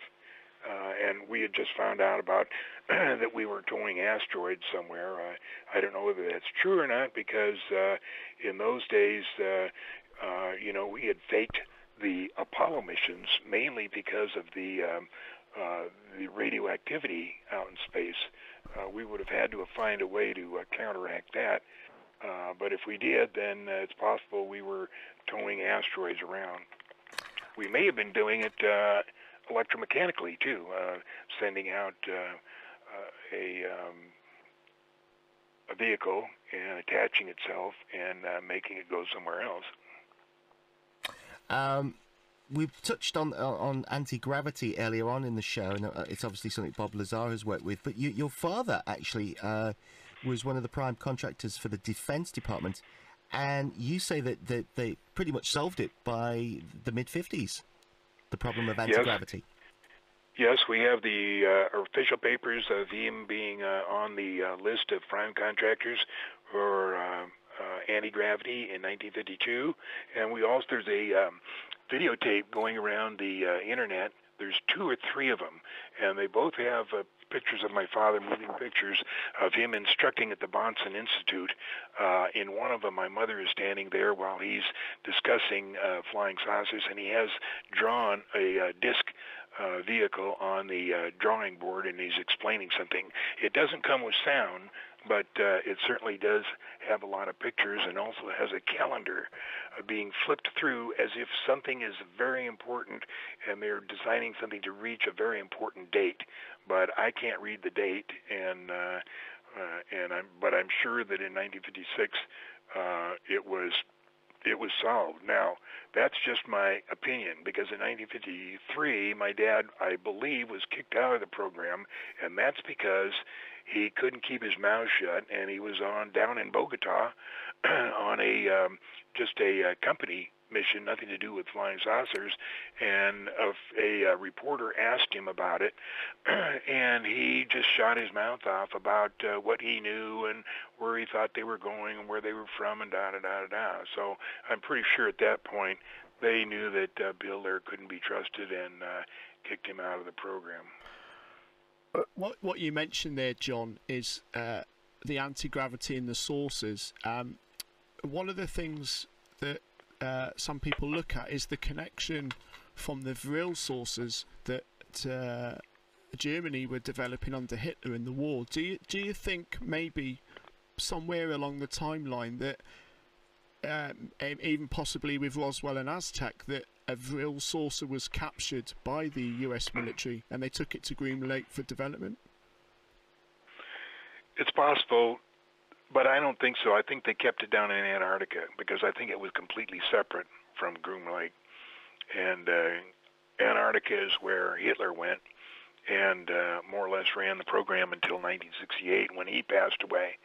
Uh, and we had just found out about that we were towing asteroids somewhere. Uh, I don't know whether that's true or not because uh, in those days, uh, uh, you know, we had faked the Apollo missions mainly because of the um, uh, the radioactivity out in space. Uh, we would have had to find a way to uh, counteract that. Uh, but if we did, then uh, it's possible we were towing asteroids around. We may have been doing it uh, electromechanically too, uh, sending out uh, uh, a um, a vehicle and attaching itself and uh, making it go somewhere else. Um, we've touched on on anti gravity earlier on in the show, and uh, it's obviously something Bob Lazar has worked with. But you, your father actually was one of the prime contractors for the Defense Department, and you say that, that they pretty much solved it by the mid fifties, the problem of anti gravity. Yes, we have the uh, official papers of him being uh, on the uh, list of prime contractors for uh, uh, anti-gravity in 1952, and we also there's a um, videotape going around the uh, internet. There's two or three of them, and they both have uh, pictures of my father, moving pictures of him instructing at the Bonson Institute. Uh, in one of them, my mother is standing there while he's discussing uh, flying saucers, and he has drawn a uh, disc uh, vehicle on the uh, drawing board and he's explaining something. It doesn't come with sound, but uh, it certainly does have a lot of pictures and also has a calendar uh, being flipped through as if something is very important and they're designing something to reach a very important date. But I can't read the date, and uh, uh, and I'm but I'm sure that in 1956 uh, it was it was solved. Now, that's just my opinion because in 1953, my dad, I believe, was kicked out of the program, and that's because he couldn't keep his mouth shut, and he was on down in Bogota on a um, just a uh, company mission, nothing to do with flying saucers. And a, a, a reporter asked him about it, and he just shot his mouth off about uh, what he knew and where he thought they were going and where they were from and da da da da da. So I'm pretty sure at that point they knew that uh, Bill Lear couldn't be trusted and uh, kicked him out of the program. What what you mentioned there, John, is uh, the anti gravity in the sources. Um, one of the things that uh, some people look at is the connection from the Vril saucers that uh, Germany were developing under Hitler in the war. Do you do you think maybe somewhere along the timeline that um, even possibly with Roswell and Aztec that a Vril saucer was captured by the U.S. military and they took it to Groom Lake for development? It's possible but I don't think so. I think they kept it down in Antarctica because I think it was completely separate from Groom Lake. And uh, Antarctica is where Hitler went and uh, more or less ran the program until 1968 when he passed away.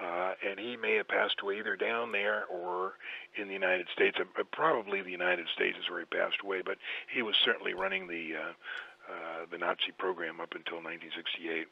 Uh, and he may have passed away either down there or in the United States. Uh, probably the United States is where he passed away, but he was certainly running the uh, uh, the Nazi program up until 1968.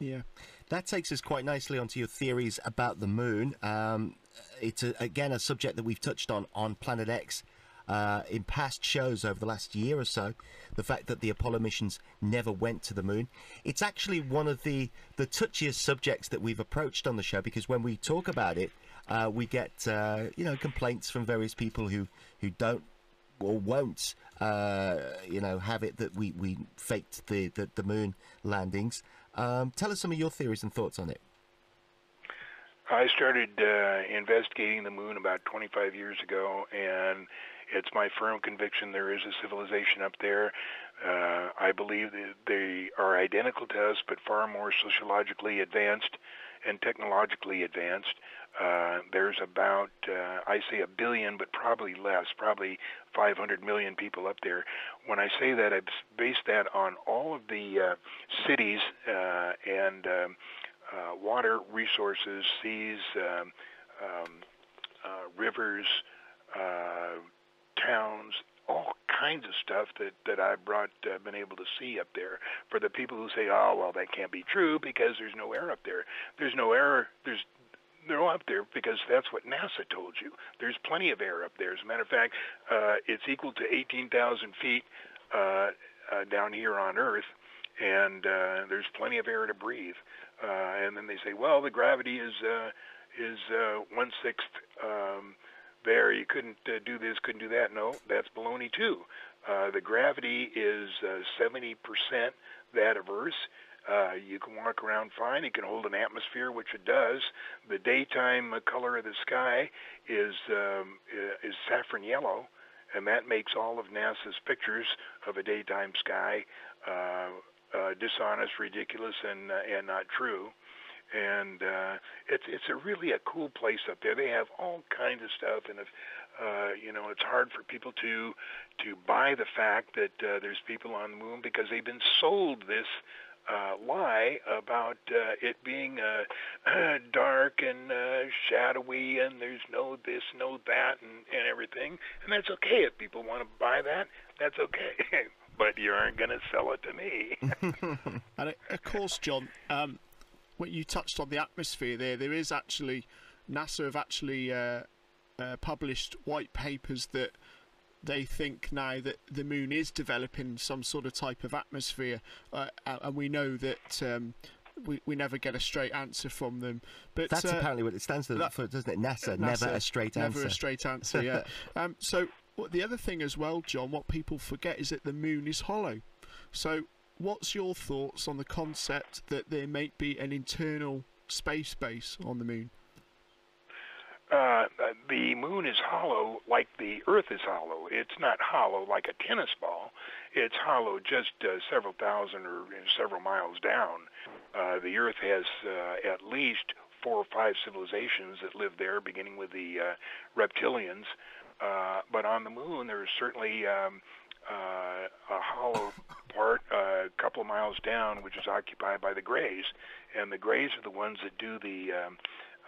Yeah. That takes us quite nicely onto your theories about the moon. Um, it's a, again a subject that we've touched on on Planet X uh, in past shows over the last year or so. The fact that the Apollo missions never went to the moon. It's actually one of the the touchiest subjects that we've approached on the show because when we talk about it, uh, we get uh, you know complaints from various people who who don't or won't, uh, you know, have it that we, we faked the, the, the moon landings. Um, tell us some of your theories and thoughts on it. I started uh, investigating the moon about 25 years ago, and it's my firm conviction there is a civilization up there. Uh, I believe that they are identical to us, but far more sociologically advanced and technologically advanced. Uh, there's about, uh, I say a billion, but probably less, probably 500 million people up there. When I say that, I base that on all of the uh, cities uh, and um, uh, water resources, seas, um, um, uh, rivers, towns, all kinds of stuff that that I brought uh, been able to see up there. For the people who say, "Oh, well, that can't be true because there's no air up there." There's no air. There's they're up there because that's what NASA told you. There's plenty of air up there. As a matter of fact, uh, it's equal to 18,000 feet uh, uh, down here on Earth, and uh, there's plenty of air to breathe. Uh, and then they say, well, the gravity is uh, is uh, one sixth um, there. You couldn't uh, do this, couldn't do that. No, that's baloney too. Uh, the gravity is uh, 70% that of Earth. Uh, you can walk around fine. It can hold an atmosphere, which it does. The daytime color of the sky is um, is saffron yellow, and that makes all of NASA's pictures of a daytime sky uh, uh, dishonest, ridiculous, and uh, and not true. And uh, it's it's a really a cool place up there. They have all kinds of stuff, and if uh, you know, it's hard for people to to buy the fact that uh, there's people on the moon because they've been sold this uh, lie about uh, it being uh, dark and uh, shadowy and there's no this, no that, and, and everything. And that's okay if people want to buy that. That's okay. but you aren't going to sell it to me. and uh, of course, John, um, when you touched on the atmosphere there, there is actually NASA have actually uh, uh, published white papers that they think now that the moon is developing some sort of type of atmosphere, uh, and we know that. Um, we, we never get a straight answer from them, but that's uh, apparently what it stands for, that, doesn't it? NASA, NASA, never a straight never answer. Never a straight answer. Yeah. um, so well, the other thing as well, John, what people forget is that the moon is hollow. So, what's your thoughts on the concept that there may be an internal space base on the moon? Uh, the moon is hollow like the Earth is hollow. It's not hollow like a tennis ball. It's hollow just uh, several thousand or several miles down. Uh, the Earth has uh, at least four or five civilizations that live there, beginning with the uh, reptilians. Uh, but on the moon, there is certainly um, uh, a hollow part uh, a couple of miles down, which is occupied by the Greys, and the Greys are the ones that do the um,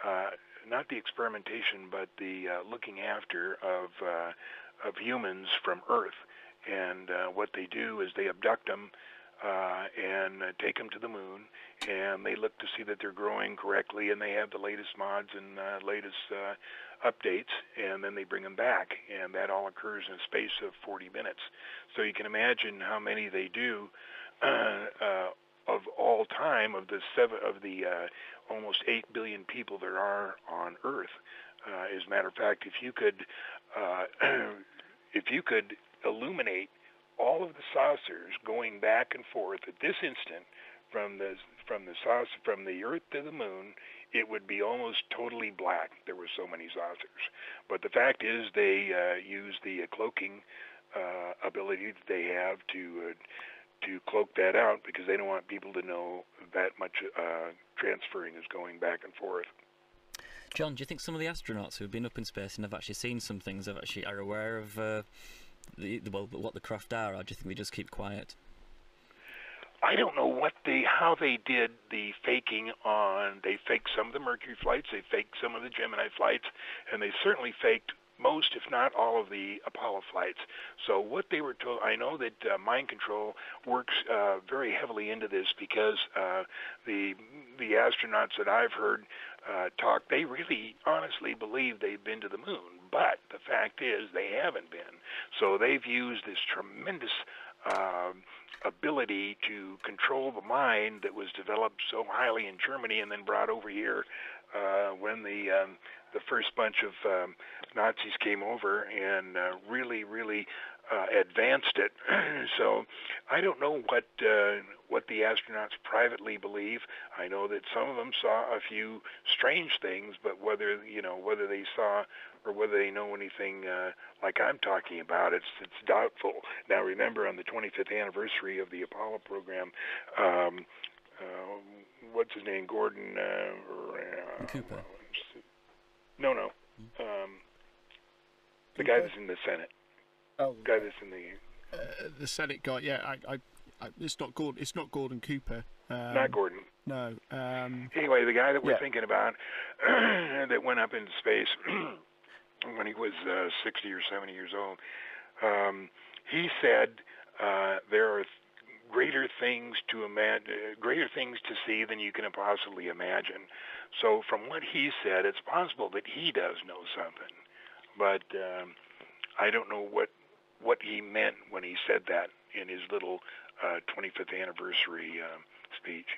uh, not the experimentation, but the uh, looking after of uh, of humans from Earth. And uh, what they do is they abduct them uh, and uh, take them to the moon, and they look to see that they're growing correctly, and they have the latest mods and uh, latest uh, updates, and then they bring them back, and that all occurs in a space of 40 minutes. So you can imagine how many they do uh, uh, of all time of the seven of the uh, almost eight billion people there are on Earth. Uh, as a matter of fact, if you could, uh, if you could illuminate all of the saucers going back and forth at this instant from the from the saucer from the Earth to the Moon, it would be almost totally black. There were so many saucers. But the fact is, they uh, use the uh, cloaking uh, ability that they have to uh, to cloak that out because they don't want people to know that much uh, transferring is going back and forth. John, do you think some of the astronauts who've been up in space and have actually seen some things have actually are aware of uh, the, well what the craft are, or do you think they just keep quiet? I don't know what they how they did the faking on. They faked some of the Mercury flights, they faked some of the Gemini flights, and they certainly faked most, if not all, of the Apollo flights. So what they were told, I know that uh, mind control works uh, very heavily into this because uh, the the astronauts that I've heard uh, talk, they really honestly believe they've been to the moon, but the fact is they haven't been. So they've used this tremendous. Uh, ability to control the mind that was developed so highly in Germany and then brought over here uh, when the um, the first bunch of um, Nazis came over and uh, really, really uh, advanced it. so I don't know what uh, what the astronauts privately believe. I know that some of them saw a few strange things, but whether you know whether they saw or whether they know anything uh, like I'm talking about, it's it's doubtful. Now remember, on the 25th anniversary of the Apollo program. Um, uh, what's his name? Gordon uh, Cooper. No, no. Um, the guy that's in the Senate. Oh, the guy that's in the uh, the Senate guy. Yeah, I, I, I, it's not Gordon. It's not Gordon Cooper. Um, not Gordon. No. Um, anyway, the guy that we're yeah. thinking about that went up into space when he was uh, 60 or 70 years old, um, he said uh, there are greater things to imagine, greater things to see than you can possibly imagine. So, from what he said, it's possible that he does know something, but um, I don't know what what he meant when he said that in his little uh, 25th anniversary uh, speech.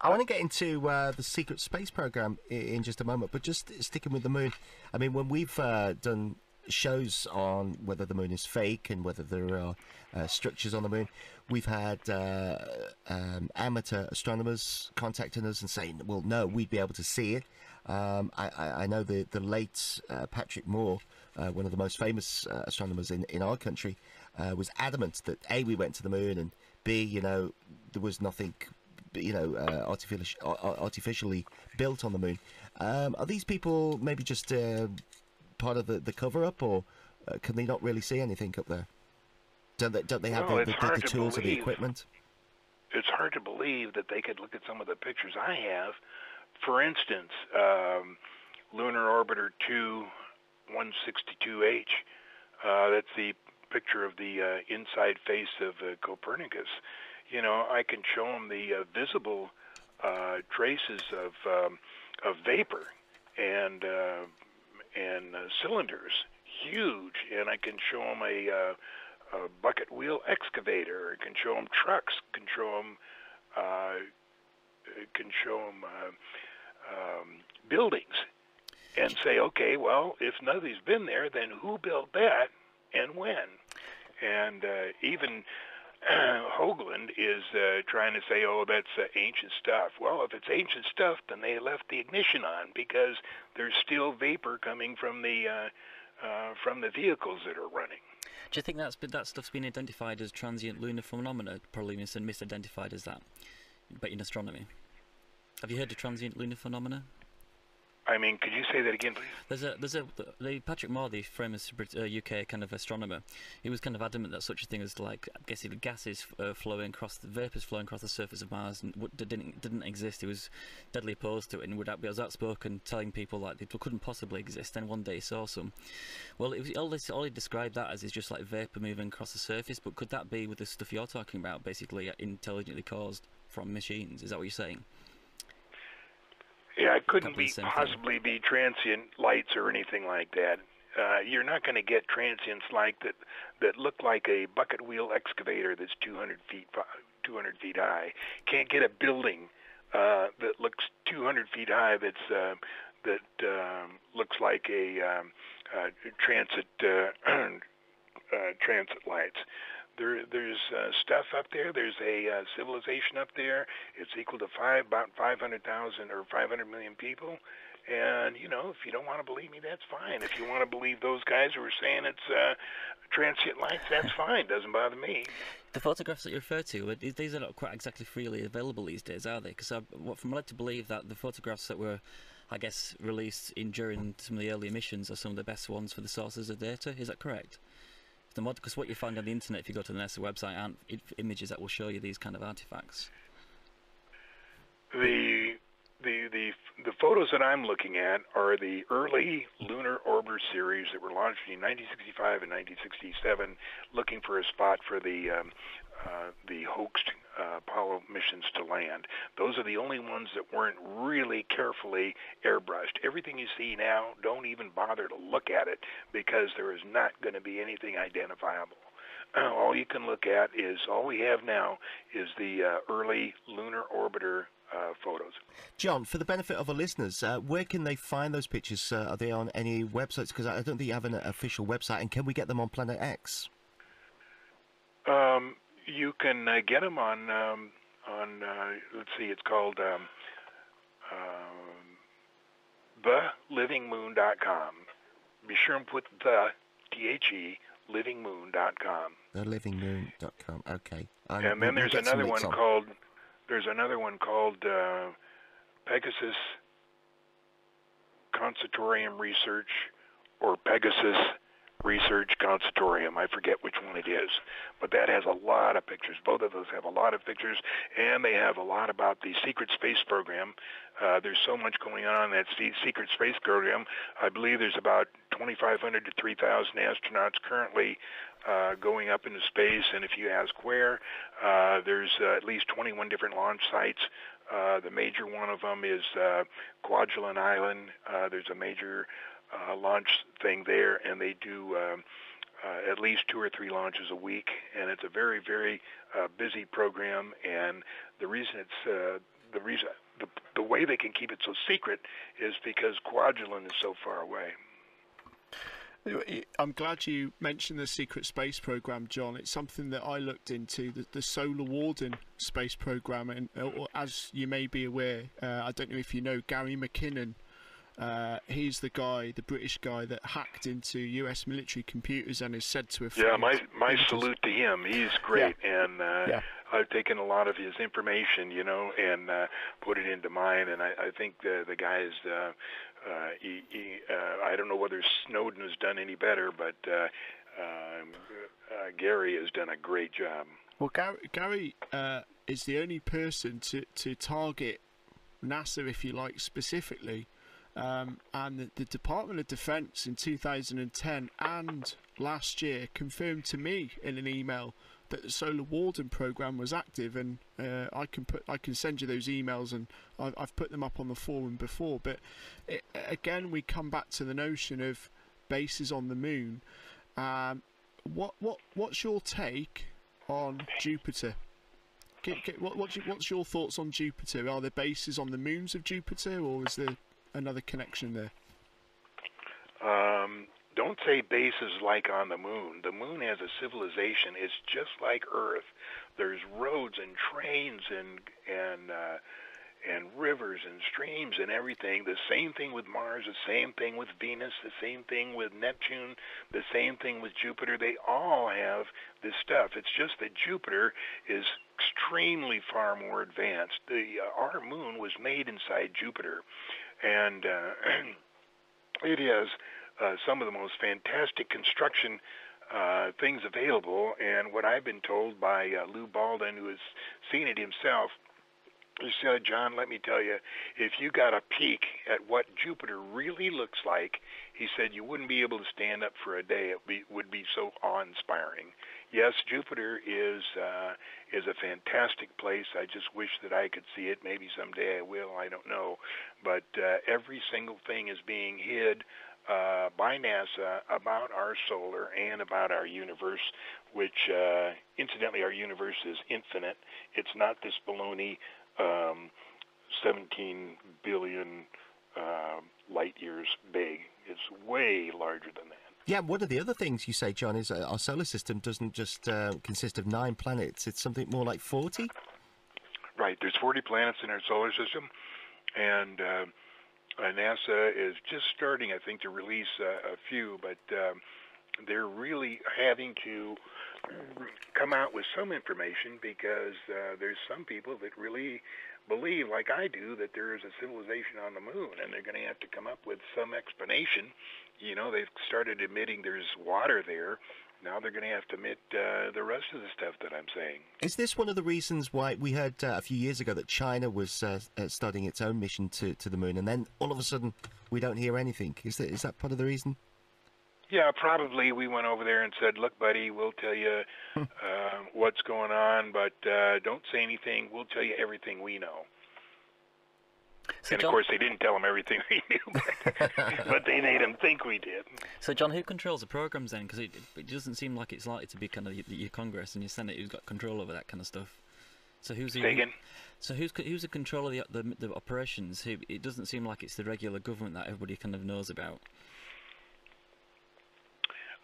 I want to get into uh, the secret space program in, just a moment, but just sticking with the moon. I mean, when we've uh, done shows on whether the moon is fake and whether there are uh, structures on the moon, we've had uh, um, amateur astronomers contacting us and saying, "Well, no, we'd be able to see it." Um, I, I, know the the late uh, Patrick Moore, uh, one of the most famous astronomers in in our country, was adamant that a we went to the moon and b you know there was nothing you know, uh, artificially, artificially built on the moon. Um, are these people maybe just uh, part of the, the cover up, or uh, can they not really see anything up there? Don't they, don't they have well, the, the, the, tools or the equipment? It's hard to believe that they could look at some of the pictures I have. For instance, um, Lunar Orbiter 2 162H, uh, that's the picture of the uh, inside face of uh, Copernicus you know, I can show them the uh, visible uh, traces of um, of vapor and uh, and uh, cylinders, huge, and I can show them a, uh, a bucket wheel excavator. I can show them trucks. Can show them uh, can show them uh, um, buildings, and say, okay, well, if nothing's been there, then who built that and when? And uh, even Hoagland is uh, trying to say, oh, that's uh, ancient stuff. Well, if it's ancient stuff, then they left the ignition on because there's still vapor coming from the uh, uh, from the vehicles that are running. Do you think that's that stuff's been identified as transient lunar phenomena, probably mis- misidentified as that, but in astronomy? Have you heard of transient lunar phenomena? I mean, could you say that again, please? There's a there's a the Patrick Moore, the famous uh, UK kind of astronomer. He was kind of adamant that such a thing as like I guess the gases uh, flowing across the vapors flowing across the surface of Mars didn't didn't exist. He was deadly opposed to it and would be as outspoken, telling people like they couldn't possibly exist. And one day he saw some. Well, it was all this all he described that as is just like vapor moving across the surface. But could that be with the stuff you're talking about, basically intelligently caused from machines? Is that what you're saying? Yeah, it couldn't be possibly be transient lights or anything like that. Uh, you're not going to get transients like that that look like a bucket wheel excavator that's 200 feet 200 feet high. Can't get a building uh, that looks 200 feet high that's uh, that um, looks like a um, uh, transit uh, uh, transit lights. There, there's uh, stuff up there. There's a uh, civilization up there. It's equal to five, about 500,000 or 500 million people. And you know, if you don't want to believe me, that's fine. If you want to believe those guys who are saying it's uh, transient lights, that's fine. Doesn't bother me. The photographs that you refer to, these are not quite exactly freely available these days, are they? Because I'm led to believe that the photographs that were, I guess, released in during some of the early missions are some of the best ones for the sources of data. Is that correct? The mod because what you find on the internet if you go to the NASA website aren't images that will show you these kind of artifacts. The the the the photos that I'm looking at are the early lunar orbiter series that were launched in 1965 and 1967, looking for a spot for the um, uh, the hoaxed uh, Apollo missions to land. Those are the only ones that weren't really carefully airbrushed. Everything you see now, don't even bother to look at it because there is not going to be anything identifiable. All you can look at is all we have now is the uh, early lunar orbiter uh, photos. John, for the benefit of our listeners, uh, where can they find those pictures? Uh, are they on any websites? Because I don't think you have an official website. And can we get them on Planet X? Um, you can uh, get them on um, on uh, let's see, it's called um, um, thelivingmoon.com. Be sure and put the T H E livingmoon.com. Thelivingmoon.com. Okay. And, we- then there's another one on. called there's another one called uh, Pegasus Consultorium Research or Pegasus Research Consultorium. I forget which one it is, but that has a lot of pictures. Both of those have a lot of pictures, and they have a lot about the secret space program. Uh, there's so much going on in that secret space program. I believe there's about 2,500 to 3,000 astronauts currently uh, going up into space, and if you ask where, uh, there's uh, at least 21 different launch sites. Uh, the major one of them is uh, Kwajalein Island. There's a major uh, launch thing there, and they do um, uh, at least two or three launches a week, and it's a very, very uh, busy program. And the reason it's uh, the reason the, the way they can keep it so secret is because Kwajalein is so far away. I'm glad you mentioned the secret space program, John. It's something that I looked into, the, the Solar Warden space program, and uh, as you may be aware, uh, I don't know if you know Gary McKinnon. Uh, he's the guy, the British guy that hacked into U.S. military computers and is said to have. Yeah, my my salute to him. He's great, and uh, Yeah. I've taken a lot of his information, you know, and uh, put it into mine. And I, I think the the guy is. Uh, uh, he, he, uh, I don't know whether Snowden has done any better, but uh, um, uh, Gary has done a great job. Well, Gary, Gary uh, is the only person to, to target NASA, if you like, specifically. Um, and the, the Department of Defense in 2010 and last year confirmed to me in an email that the Solar Warden program was active, and uh, I can put I can send you those emails, and I've, I've put them up on the forum before. But it, again, we come back to the notion of bases on the moon. Um, what what what's your take on Jupiter? What, what's your thoughts on Jupiter? Are there bases on the moons of Jupiter, or is there another connection there? Um, don't say bases like on the moon. The moon has a civilization. It's just like Earth. There's roads and trains and and uh, and rivers and streams and everything. The same thing with Mars. The same thing with Venus. The same thing with Neptune. The same thing with Jupiter. They all have this stuff. It's just that Jupiter is extremely far more advanced. The uh, our moon was made inside Jupiter, and uh, it uh, some of the most fantastic construction uh, things available. And what I've been told by uh, Lou Baldwin, who has seen it himself, he said, John, let me tell you, if you got a peek at what Jupiter really looks like, he said you wouldn't be able to stand up for a day. It be, would be so awe-inspiring. Yes, Jupiter is uh, is a fantastic place. I just wish that I could see it. Maybe someday I will. I don't know. But uh, every single thing is being hid uh, by NASA about our solar and about our universe, which, uh, incidentally, our universe is infinite. It's not this baloney um, 17 billion uh, light years big. It's way larger than that. Yeah, one of the other things you say, John, is uh, our solar system doesn't just uh, consist of nine planets. It's something more like 40. Right. There's 40 planets in our solar system, and uh, uh, NASA is just starting, I think, to release uh, a few, but um, they're really having to come out with some information because uh, there's some people that really believe, like I do, that there is a civilization on the moon, and they're going to have to come up with some explanation. You know, they've started admitting there's water there. Now they're going to have to admit uh, the rest of the stuff that I'm saying. Is this one of the reasons why we heard uh, a few years ago that China was uh, uh, starting its own mission to, to the moon, and then all of a sudden we don't hear anything? Is that is that part of the reason? Yeah, probably we went over there and said, "Look, buddy, we'll tell you uh, what's going on, but uh, don't say anything. We'll tell you everything we know." So and John, of course, they didn't tell him everything we knew, but, but they made him think we did. so John, who controls the programs then? Because it, it doesn't seem like it's likely to be kind of your, your Congress and your Senate who's got control over that kind of stuff. So who's the Say? So who's who's in control of the, the the operations? Who it doesn't seem like it's the regular government that everybody kind of knows about.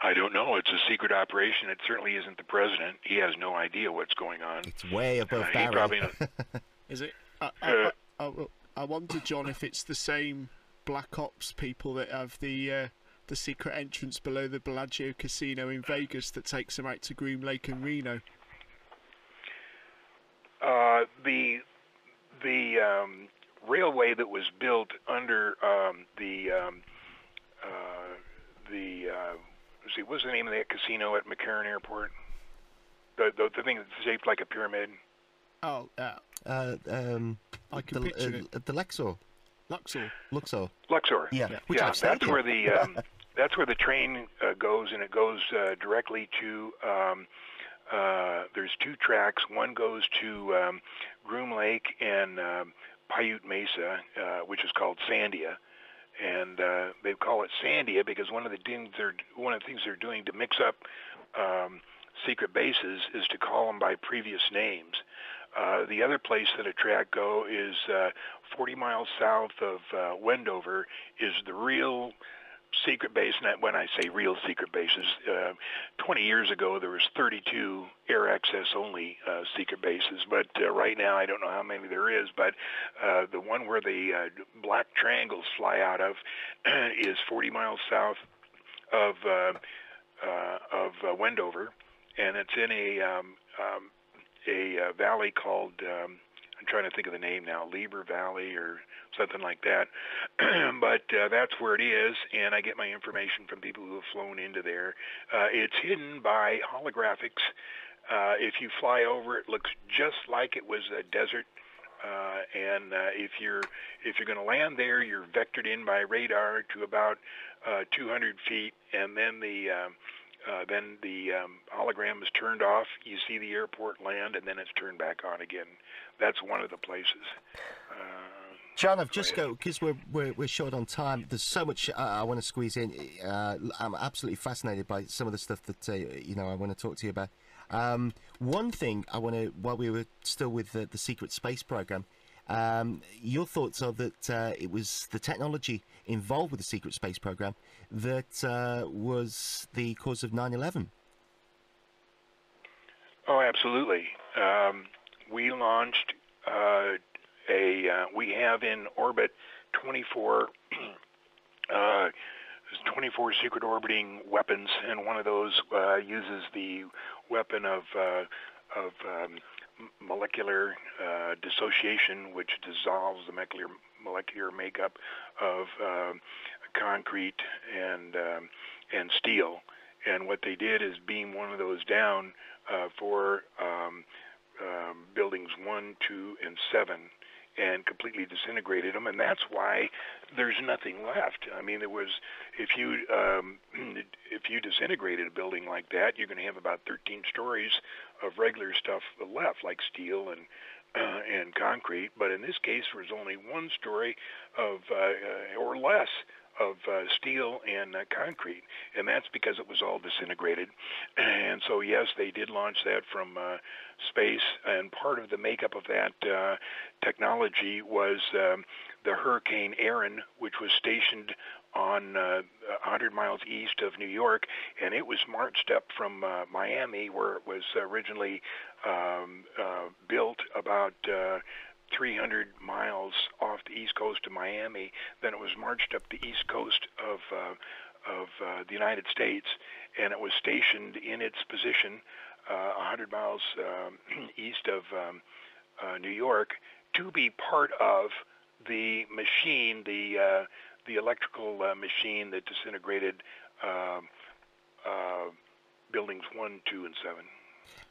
I don't know. It's a secret operation. It certainly isn't the president. He has no idea what's going on. It's way uh, above Uh, he Barry. probably knows. Is it? I, I, I, I, wonder, John, if it's the same Black Ops people that have the uh, the secret entrance below the Bellagio Casino in Vegas that takes them out to Groom Lake and Reno. Uh, the the um, railway that was built under um, the um, uh, the uh, see, what's the name of that casino at McCarran Airport? The the, the thing that's shaped like a pyramid. Oh, uh, Uh, um, I can the, picture uh, the Lexor, Luxor. Luxor. Luxor. Yeah, which yeah, I've that's where the um, that's where the train uh, goes, and it goes uh, directly to. Um, uh, there's two tracks. One goes to um, Groom Lake and um, Pahute Mesa, uh, which is called Sandia, and uh, they call it Sandia because one of the things they're one of the things they're doing to mix up um, secret bases is to call them by previous names. Uh, the other place that a track go is uh, 40 miles south of uh, Wendover is the real secret base. And when I say real secret bases, uh, 20 years ago there was 32 air access only uh, secret bases, but uh, right now I don't know how many there is. But uh, the one where the uh, black triangles fly out of is 40 miles south of uh, uh, of uh, Wendover, and it's in a um, um, a uh, valley called um, I'm trying to think of the name now, Lieber Valley or something like that. but uh, that's where it is, and I get my information from people who have flown into there. Uh, it's hidden by holographics. Uh, if you fly over, it looks just like it was a desert. Uh, and uh, if you're if you're going to land there, you're vectored in by radar to about uh, 200 feet, and then the uh, then the um, hologram is turned off. You see the airport land, and then it's turned back on again. That's one of the places. Uh, John, I've just go because we're, we're we're short on time. There's so much uh, I want to squeeze in. Uh, I'm absolutely fascinated by some of the stuff that uh, you know I want to talk to you about. Um, one thing I want to, while we were still with the, the secret space program, um, your thoughts are that uh, it was the technology involved with the secret space program that uh, was the cause of 9/11. Oh, absolutely. Um, we launched uh, a. Uh, we have in orbit 24. uh, 24 secret orbiting weapons, and one of those uh, uses the weapon of of um, molecular uh, dissociation, which dissolves the molecular molecular makeup of um concrete and um, and steel. And what they did is beam one of those down uh, for um, um, buildings one, two, and seven, and completely disintegrated them. And that's why there's nothing left. I mean, there was if you um, if you disintegrated a building like that, you're going to have about 13 stories of regular stuff left, like steel and uh, and concrete. But in this case, there was only one story of uh, or less of uh, steel and uh, concrete, and that's because it was all disintegrated. And so, yes, they did launch that from uh, space, and part of the makeup of that uh, technology was um, the Hurricane Erin, which was stationed on uh, 100 miles east of New York, and it was marched up from uh, Miami, where it was originally um, uh, built about. Uh, 300 miles off the east coast of Miami. Then it was marched up the east coast of uh, of uh, the United States, and it was stationed in its position uh, 100 miles um, east of um, uh, New York to be part of the machine, the uh, the electrical uh, machine that disintegrated um, uh, buildings one, two, and seven.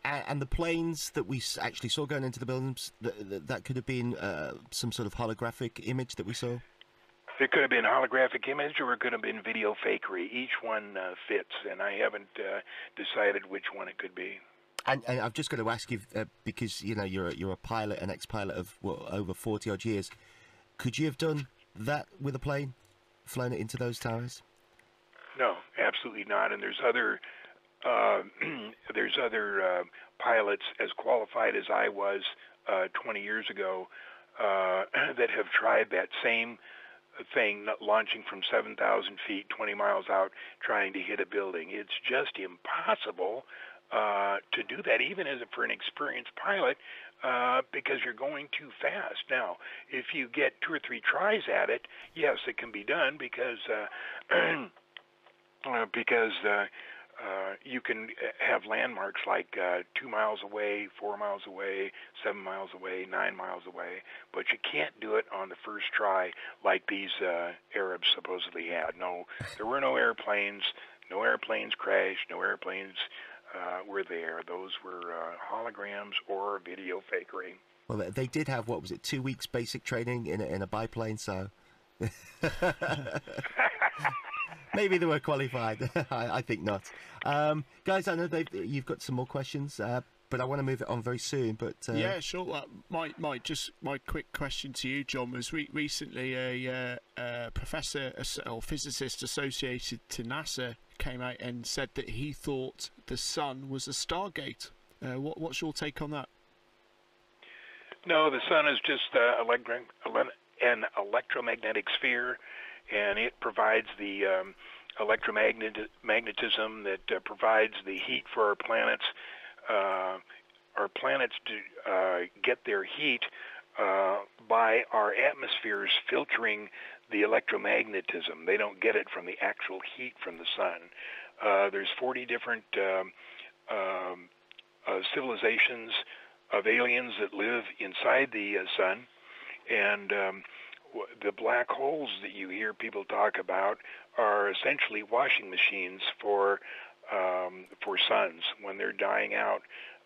And, and the planes that we actually saw going into the buildings, that, that, that could have been uh, some sort of holographic image that we saw. It could have been holographic image, or it could have been video fakery. Each one uh, fits, and I haven't uh, decided which one it could be. And, and I've just got to ask you uh, because you know you're a, you're a pilot, an ex-pilot of what, over forty odd years. Could you have done that with a plane, flown it into those towers? No, absolutely not. And there's other uh, there's other uh, pilots as qualified as I was uh, 20 years ago uh, that have tried that same thing, launching from 7,000 feet, 20 miles out, trying to hit a building. It's just impossible uh, to do that, even as a, for an experienced pilot, uh, because you're going too fast. Now, if you get two or three tries at it, yes, it can be done because uh, uh, because uh, uh, you can have landmarks like uh, two miles away, four miles away, seven miles away, nine miles away, but you can't do it on the first try like these uh, Arabs supposedly had. No, there were no airplanes. No airplanes crashed. No airplanes uh, were there. Those were uh, holograms or video fakery. Well, they- they did have what was it, two weeks basic training in a, in a biplane, so maybe they were qualified. I, I think not. Um, guys, I know you've got some more questions, uh, but I want to move it on very soon. But uh, Yeah, sure. Well, my, my, just my quick question to you, John, was re- recently a uh, uh, professor or physicist associated to NASA came out and said that he thought the sun was a stargate. Uh, what, what's your take on that? No, the sun is just uh, an electromagnetic sphere, and it provides the um, electromagnetism that uh, provides the heat for our planets. Uh, our planets do, uh, get their heat uh, by our atmospheres filtering the electromagnetism. They don't get it from the actual heat from the sun. Uh, there's 40 different um, um, uh, civilizations of aliens that live inside the uh, sun, and um, w- the black holes that you hear people talk about are essentially washing machines for um, for suns. When they're dying out,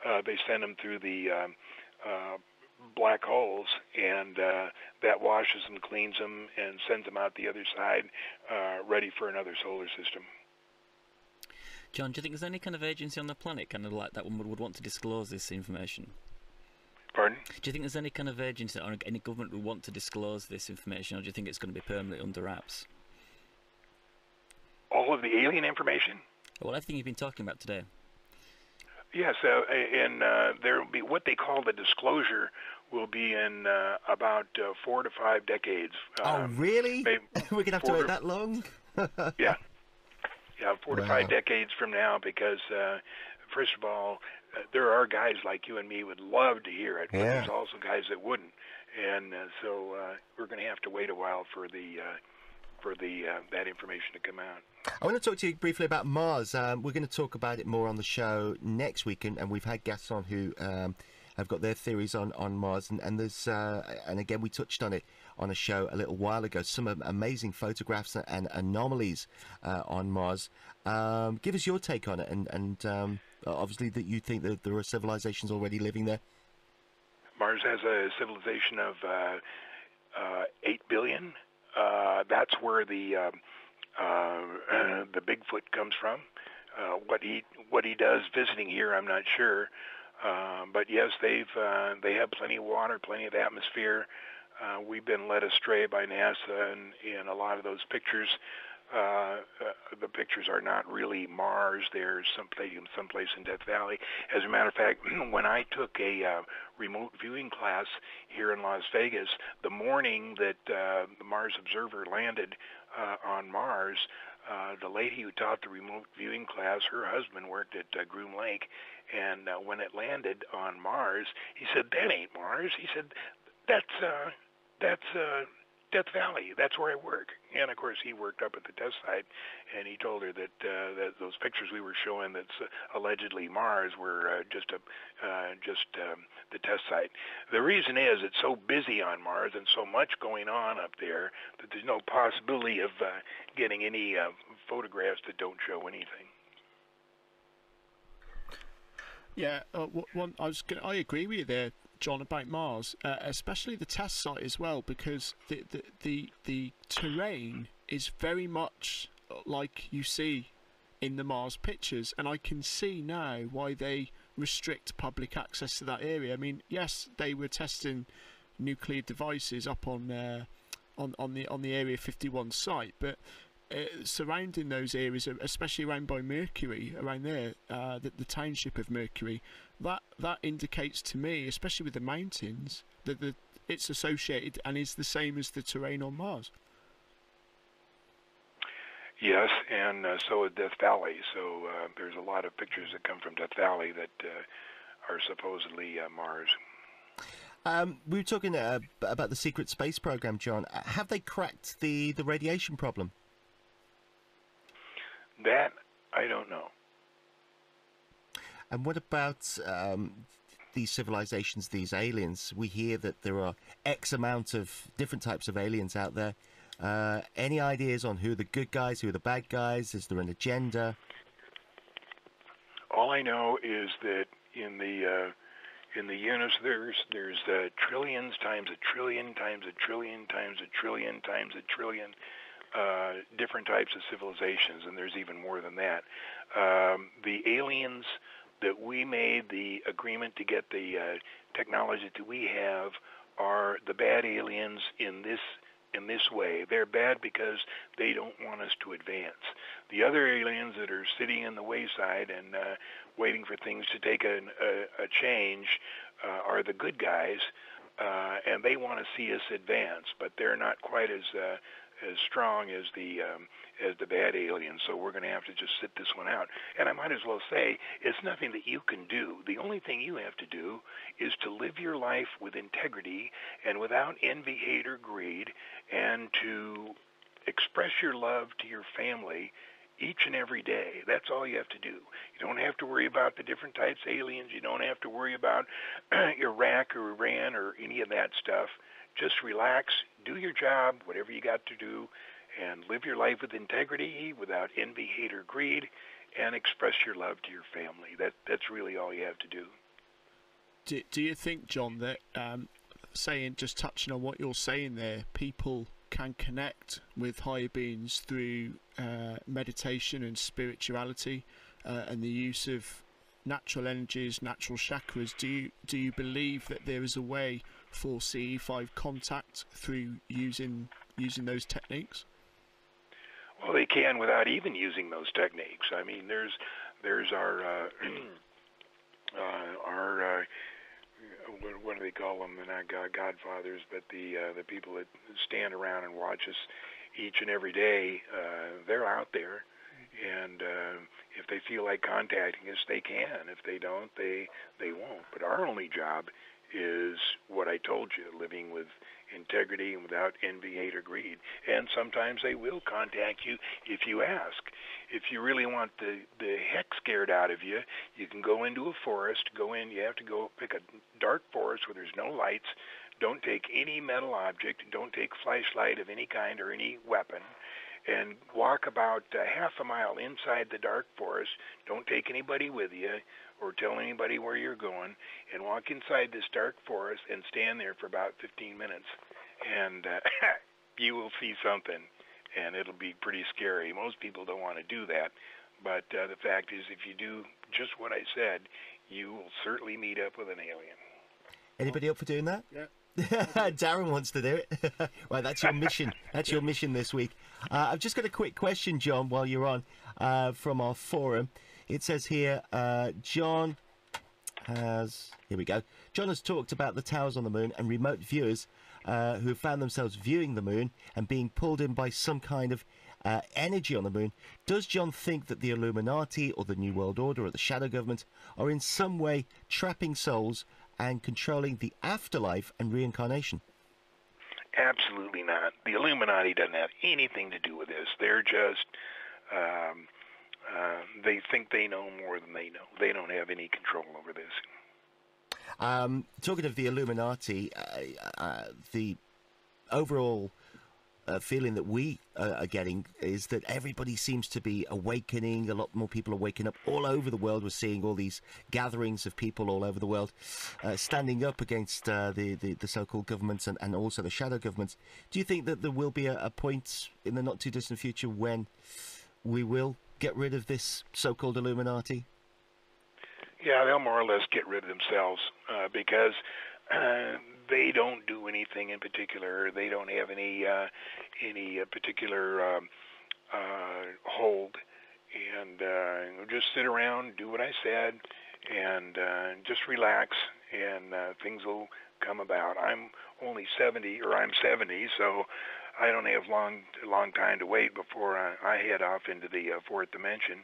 uh, they send them through the um, uh, black holes, and uh, that washes them, cleans them, and sends them out the other side, uh, ready for another solar system. John, do you think there's any kind of agency on the planet, kind of like that one would, would want to disclose this information? Pardon? Do you think there's any kind of agency or any government would want to disclose this information, or do you think it's going to be permanently under wraps? All of the alien information. Well, everything you've been talking about today. Yes, uh, and uh, there will be what they call the disclosure will be in uh, about uh, four to five decades. oh, Um, really? We're gonna have to wait that long? yeah, yeah, four to five decades from now, because uh, first of all, uh, there are guys like you and me would love to hear it, but Yeah. there's also guys that wouldn't, and uh, so uh, we're going to have to wait a while for the uh, for the uh, that information to come out. I want to talk to you briefly about Mars. Um, we're going to talk about it more on the show next week, and, and we've had guests on who um, have got their theories on, on Mars, and, and there's uh, and again we touched on it on a show a little while ago. Some amazing photographs and, anomalies uh, on Mars. Um, give us your take on it, and and um, obviously that you think that there are civilizations already living there. Mars has a civilization of uh, uh, eight billion. Uh, that's where the um, uh, the Bigfoot comes from. Uh, what he what he does visiting here, I'm not sure. Uh, but yes, they've uh, they have plenty of water, plenty of atmosphere. Uh, we've been led astray by NASA, and in a lot of those pictures, uh, uh, the pictures are not really Mars. They're someplace someplace in Death Valley. As a matter of fact, when I took a uh, remote viewing class here in Las Vegas, the morning that uh, the Mars Observer landed uh, on Mars, uh, the lady who taught the remote viewing class, her husband worked at uh, Groom Lake, and uh, when it landed on Mars, he said, "That ain't Mars." He said, "That's uh, that's uh, Death Valley. That's where I work." And of course, he worked up at the test site, and he told her that uh, that those pictures we were showing that's uh, allegedly Mars were uh, just a uh, just um, the test site. The reason is it's so busy on Mars and so much going on up there that there's no possibility of uh, getting any uh, photographs that don't show anything. Yeah, uh, one, I was gonna, I agree with you there, John, about Mars, uh, especially the test site as well, because the, the the the terrain is very much like you see in the Mars pictures, and I can see now why they restrict public access to that area. I mean, yes, they were testing nuclear devices up on uh, on on the on the Area 51 site, but uh, surrounding those areas, especially around by Mercury, around there, uh, the, the township of Mercury, that that indicates to me, especially with the mountains, that the it's associated and is the same as the terrain on Mars. Yes, and uh, so is Death Valley. So uh, there's a lot of pictures that come from Death Valley that uh, are supposedly uh, Mars. Um, we were talking uh, about the secret space program, John. Uh, Have they cracked the, the radiation problem? That I don't know. And what about um, these civilizations, these aliens? We hear that there are X amount of different types of aliens out there. Uh, any ideas on who are the good guys, who are the bad guys? Is there an agenda? All I know is that in the uh, in the universe there's there's uh, trillions times a trillion times a trillion times a trillion times a trillion uh, different types of civilizations, and there's even more than that. Um, the aliens that we made the agreement to get the uh, technology that we have are the bad aliens in this in this way. They're bad because they don't want us to advance. The other aliens that are sitting in the wayside and uh, waiting for things to take a, a, a change uh, are the good guys, uh, and they want to see us advance, but they're not quite as uh, as strong as the um, as the bad aliens. So we're going to have to just sit this one out. And I might as well say it's nothing that you can do. The only thing you have to do is to live your life with integrity and without envy, hate, or greed, and to express your love to your family each and every day. That's all you have to do. You don't have to worry about the different types of aliens. You don't have to worry about Iraq or Iran or any of that stuff. Just relax, do your job, whatever you got to do, and live your life with integrity, without envy, hate, or greed, and express your love to your family. That that's really all you have to do. Do, do you think, John, that um, saying just touching on what you're saying there, people can connect with higher beings through uh, meditation and spirituality uh, and the use of natural energies, natural chakras. Do you do you believe that there is a way for CE5 contact through using using those techniques? Well, they can without even using those techniques. I mean, there's there's our uh, uh, our uh, what, what do they call them? They're not God, godfathers, but the uh, the people that stand around and watch us each and every day. Uh, they're out there, and uh, if they feel like contacting us, they can. If they don't, they they won't. But our only job is what I told you, living with integrity and without envy, hate, or greed. And sometimes they will contact you if you ask. If you really want the, the heck scared out of you, you can go into a forest, go in, you have to go pick a dark forest where there's no lights. Don't take any metal object, don't take flashlight of any kind or any weapon and walk about uh, half a mile inside the dark forest. Don't take anybody with you or tell anybody where you're going and walk inside this dark forest and stand there for about 15 minutes and uh, you will see something and it'll be pretty scary. Most people don't want to do that, but uh, the fact is if you do just what I said, you will certainly meet up with an alien. Anybody up for doing that? Yeah. Darren wants to do it. right, that's your mission. That's your mission this week. Uh, I've just got a quick question, John, while you're on, uh, from our forum. It says here, uh, John has. Here we go. John has talked about the towers on the moon and remote viewers uh, who found themselves viewing the moon and being pulled in by some kind of uh, energy on the moon. Does John think that the Illuminati or the New World Order or the Shadow Government are in some way trapping souls and controlling the afterlife and reincarnation? Absolutely not. The Illuminati doesn't have anything to do with this. They're just, um, uh, they think they know more than they know. They don't have any control over this. Um, talking of the Illuminati, uh, uh, the overall uh, feeling that we uh, are getting is that everybody seems to be awakening. A lot more people are waking up all over the world. We're seeing all these gatherings of people all over the world uh, standing up against uh, the, the, the, so-called governments and, and also the shadow governments. Do you think that there will be a, a point in the not too distant future when we will get rid of this so-called Illuminati? Yeah, they'll more or less get rid of themselves uh, because uh, they don't do anything in particular. They don't have any uh, any uh, particular um, uh, hold and uh, just sit around, do what I said, and uh, just relax, and uh, things will come about. I'm only 70, or I'm 70, so I don't have long long time to wait before I, I head off into the uh, fourth dimension.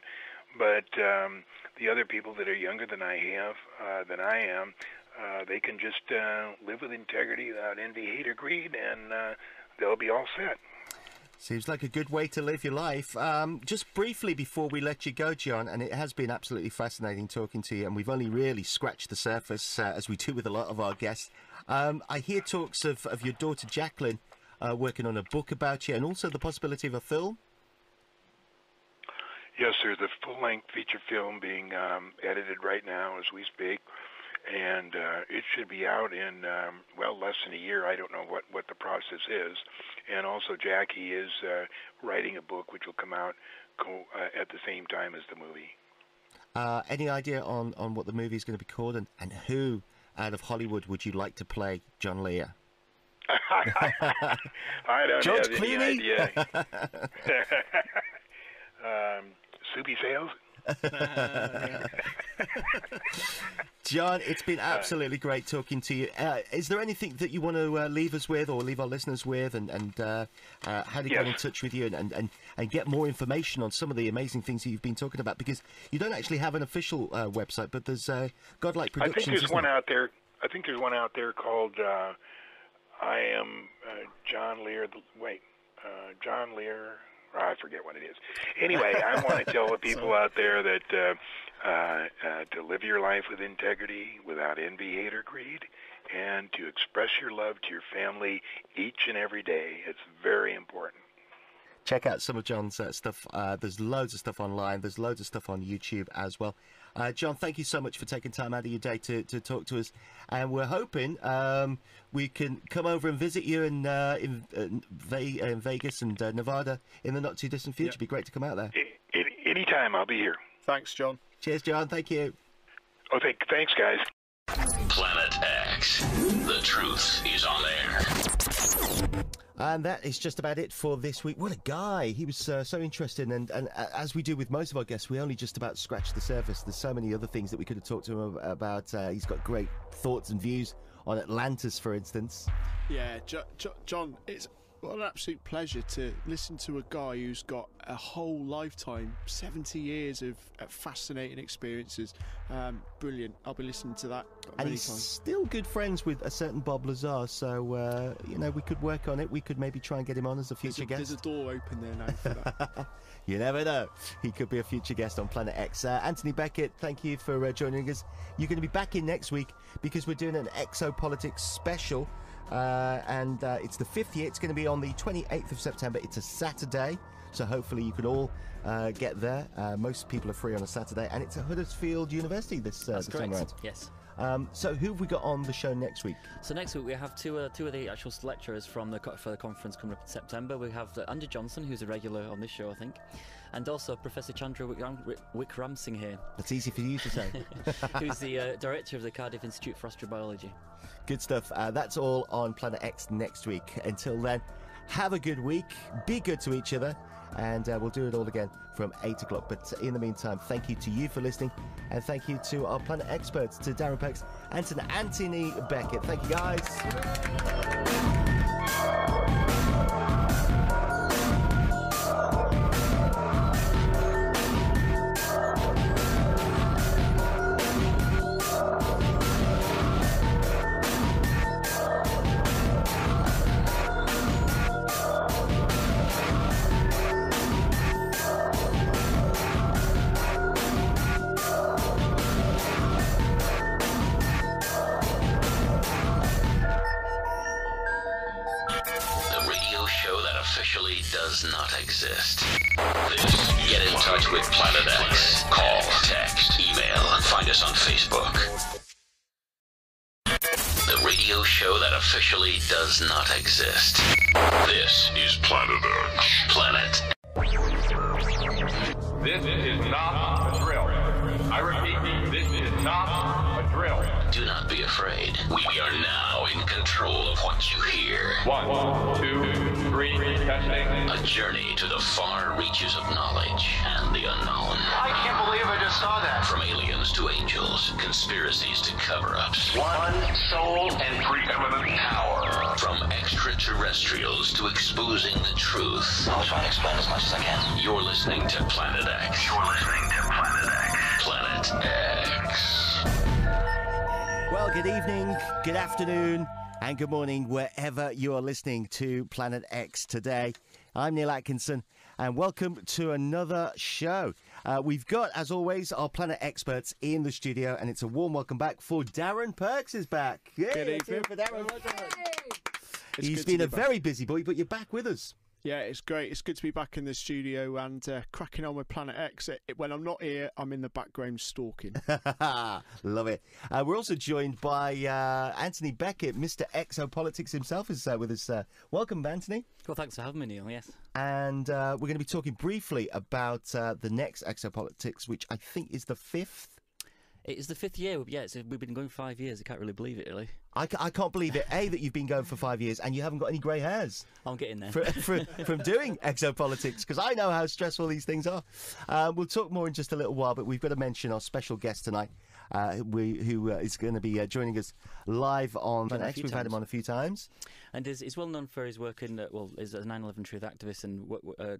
But um, the other people that are younger than I have, uh, than I am, uh, they can just uh, live with integrity without envy, hate, or greed, and uh, they'll be all set. Seems like a good way to live your life. Um, just briefly before we let you go, John, and it has been absolutely fascinating talking to you, and we've only really scratched the surface, uh, as we do with a lot of our guests. Um, I hear talks of, of your daughter Jacqueline uh, working on a book about you, and also the possibility of a film. Yes, there's a full-length feature film being um, edited right now as we speak, and uh, it should be out in um, well less than a year. I don't know what what the process is, and also Jackie is uh, writing a book which will come out co- uh, at the same time as the movie. Uh, any idea on, on what the movie is going to be called, and, and who out of Hollywood would you like to play John Lear? I don't George have any idea. um, Soupy Sales. John, it's been absolutely great talking to you. Uh, is there anything that you want to uh, leave us with or leave our listeners with and, and uh, uh, how to get in touch with you and, and, and, and get more information on some of the amazing things that you've been talking about? Because you don't actually have an official uh, website, but there's uh, Godlike I Productions. think there's one there? out there. I think there's one out there called uh, I am uh, John Lear. The, wait, uh, John Lear. I forget what it is. Anyway, I want to tell the people out there that uh, uh, uh, to live your life with integrity, without envy, hate, or greed, and to express your love to your family each and every day. It's very important. check out some of John's uh, stuff. Uh, there's loads of stuff online. There's loads of stuff on YouTube as well. Uh, John, thank you so much for taking time out of your day to, to talk to us. And we're hoping um, we can come over and visit you in uh, in, uh, in Vegas and uh, Nevada in the not too distant future. Yep. Be great to come out there. A- any, anytime, I'll be here. Thanks, John. Cheers, John. Thank you. Oh, thank, thanks, guys. Planet X. The truth is on air. And that is just about it for this week. What a guy! He was uh, so interesting, and, and uh, as we do with most of our guests, we only just about scratched the surface. There's so many other things that we could have talked to him about. Uh, he's got great thoughts and views on Atlantis, for instance. Yeah, jo- jo- John, it's what an absolute pleasure to listen to a guy who's got a whole lifetime, 70 years of fascinating experiences. Um, brilliant. I'll be listening to that And he's times. still good friends with a certain Bob Lazar, so uh, you know we could work on it. We could maybe try and get him on as a There's future guest. there's a door open there now for that. You never know. He could be a future guest on Planet X. Uh, Anthony Beckett, thank you for uh, joining us. You're going to be back in next week because we're doing an exopolitics special. Uh, and uh, it's the fifth year. It's going to be on the 28th of September. It's a Saturday. So hopefully you can all uh, get there. Uh, most people are free on a Saturday. And it's at Huddersfield University this, uh, this time around. Yes. Um, so who have we got on the show next week? So next week we have two uh, two of the actual lecturers from the co- for the conference coming up in September. We have uh, Andy Johnson, who's a regular on this show, I think, and also Professor Chandra Wickramasinghe here, That's easy for you to say. who's the uh, director of the Cardiff Institute for Astrobiology. Good stuff. Uh, that's all on Planet X next week. Until then, have a good week. Be good to each other. And uh, we'll do it all again from 8 o'clock. But in the meantime, thank you to you for listening. And thank you to our Planet experts, to Darren Perks and to Anthony Beckett. Thank you, guys. Does not exist. This. Get in touch with Planet X. Call, text, email, find us on Facebook. The radio show that officially does not exist. This is Planet X. Planet This is not a drill. I afraid. We are now in control of what you hear. One, two, three. Testing. A journey to the far reaches of knowledge and the unknown. I can't believe I just saw that. From aliens to angels, conspiracies to cover ups. One soul and Preeminent power. From extraterrestrials to exposing the truth. I'll try and explain as much as I can. You're listening to Planet X. You're listening to Planet X. Planet X. Well, good evening, good afternoon, and good morning, wherever you are listening to Planet X today. I'm Neil Atkinson, and welcome to another show. Uh, we've got, as always, our Planet experts in the studio, and it's a warm welcome back for Darren Perks is back. Yay, Good let's hear it evening. for Darren. It's He's good to been be a back. very busy boy, but you're back with us. Yeah, it's great. It's good to be back in the studio and uh, cracking on with Planet X. It, it- when I'm not here, I'm in the background stalking. Love it. Uh, we're also joined by uh, Anthony Beckett, Mr. Exopolitics himself, is uh, with us. Uh, welcome, Anthony. Well, thanks for having me, Neil. Yes. and uh, we're going to be talking briefly about uh, the next exopolitics, which I think is the fifth. It is the fifth year. Yeah, it's, we've been going five years. I can't really believe it, really. I, I can't believe it. A that you've been going for five years and you haven't got any grey hairs I'm getting there. for, for, from doing exopolitics because I know how stressful these things are. Um, we'll talk more in just a little while, but we've got to mention our special guest tonight. Uh, we, who uh, is going to be uh, joining us live on X. few We've had him on a few times. And is, he's well known for his work in, uh, well, is a 9/11 truth activist and uh,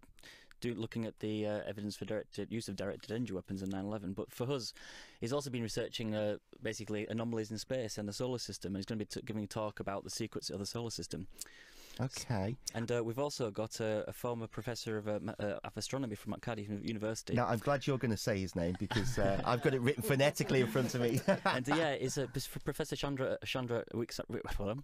do, looking at the uh, evidence for directed use of directed energy weapons in 9/11. But for us, he's also been researching uh, basically anomalies in space and the solar system, and he's going to be giving a talk about the secrets of the solar system. Okay. And uh, we've also got a, a former professor of, uh, uh, of astronomy from Cardiff University. Now, I'm glad you're going to say his name because uh, I've got it written phonetically in front of me. and yeah, it's uh, Professor Chandra Chandra Wicks, well,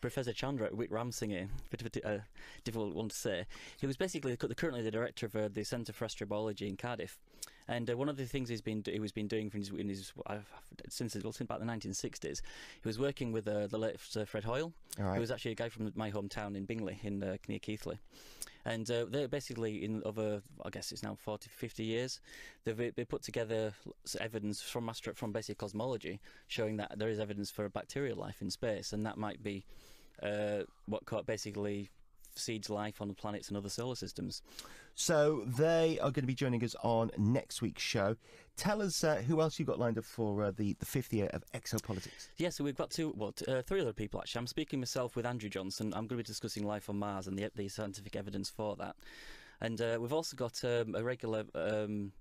Professor Chandra Wickramasinghe, bit of a uh, difficult one to say. He was basically the, currently the director of uh, the Centre for Astrobiology in Cardiff. And uh, one of the things he's been he was been doing from his, in his since well, since about the 1960s, he was working with uh, the late uh, Fred Hoyle, right. who was actually a guy from my hometown in Bingley, in uh, near Keighley. And uh, they're basically in over, I guess it's now 40, 50 years. They've they put together evidence from astro- from basic cosmology showing that there is evidence for bacterial life in space, and that might be uh, what basically seeds life on the planets and other solar systems. So they are going to be joining us on next week's show. Tell us uh, who else you got lined up for uh, the the fifth year of exopolitics. Yeah, so we've got two, well, t- uh, three other people actually. I'm speaking myself with Andrew Johnson. I'm going to be discussing life on Mars and the, the scientific evidence for that. And uh, we've also got um, a regular, um,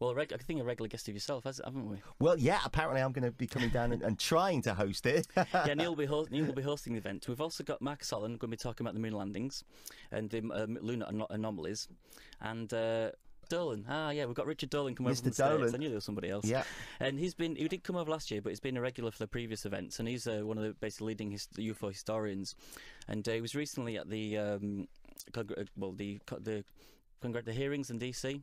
well, I think a regular guest of yourself, haven't we? Well, yeah, apparently I'm going to be coming down and, and trying to host it. yeah, Neil will, be ho- Neil will be hosting the event. We've also got Mark Solon going to be talking about the moon landings and the um, lunar ano- anomalies. And uh, Dolan, ah, yeah, we've got Richard Dolan come over Mr. from the States. Dolan. I knew there was somebody else. Yeah. and he's been he did come over last year, but he's been a regular for the previous events, and he's uh, one of the basically leading his, UFO historians. And uh, he was recently at the um, uh, well the the. Congr- the hearings in DC, and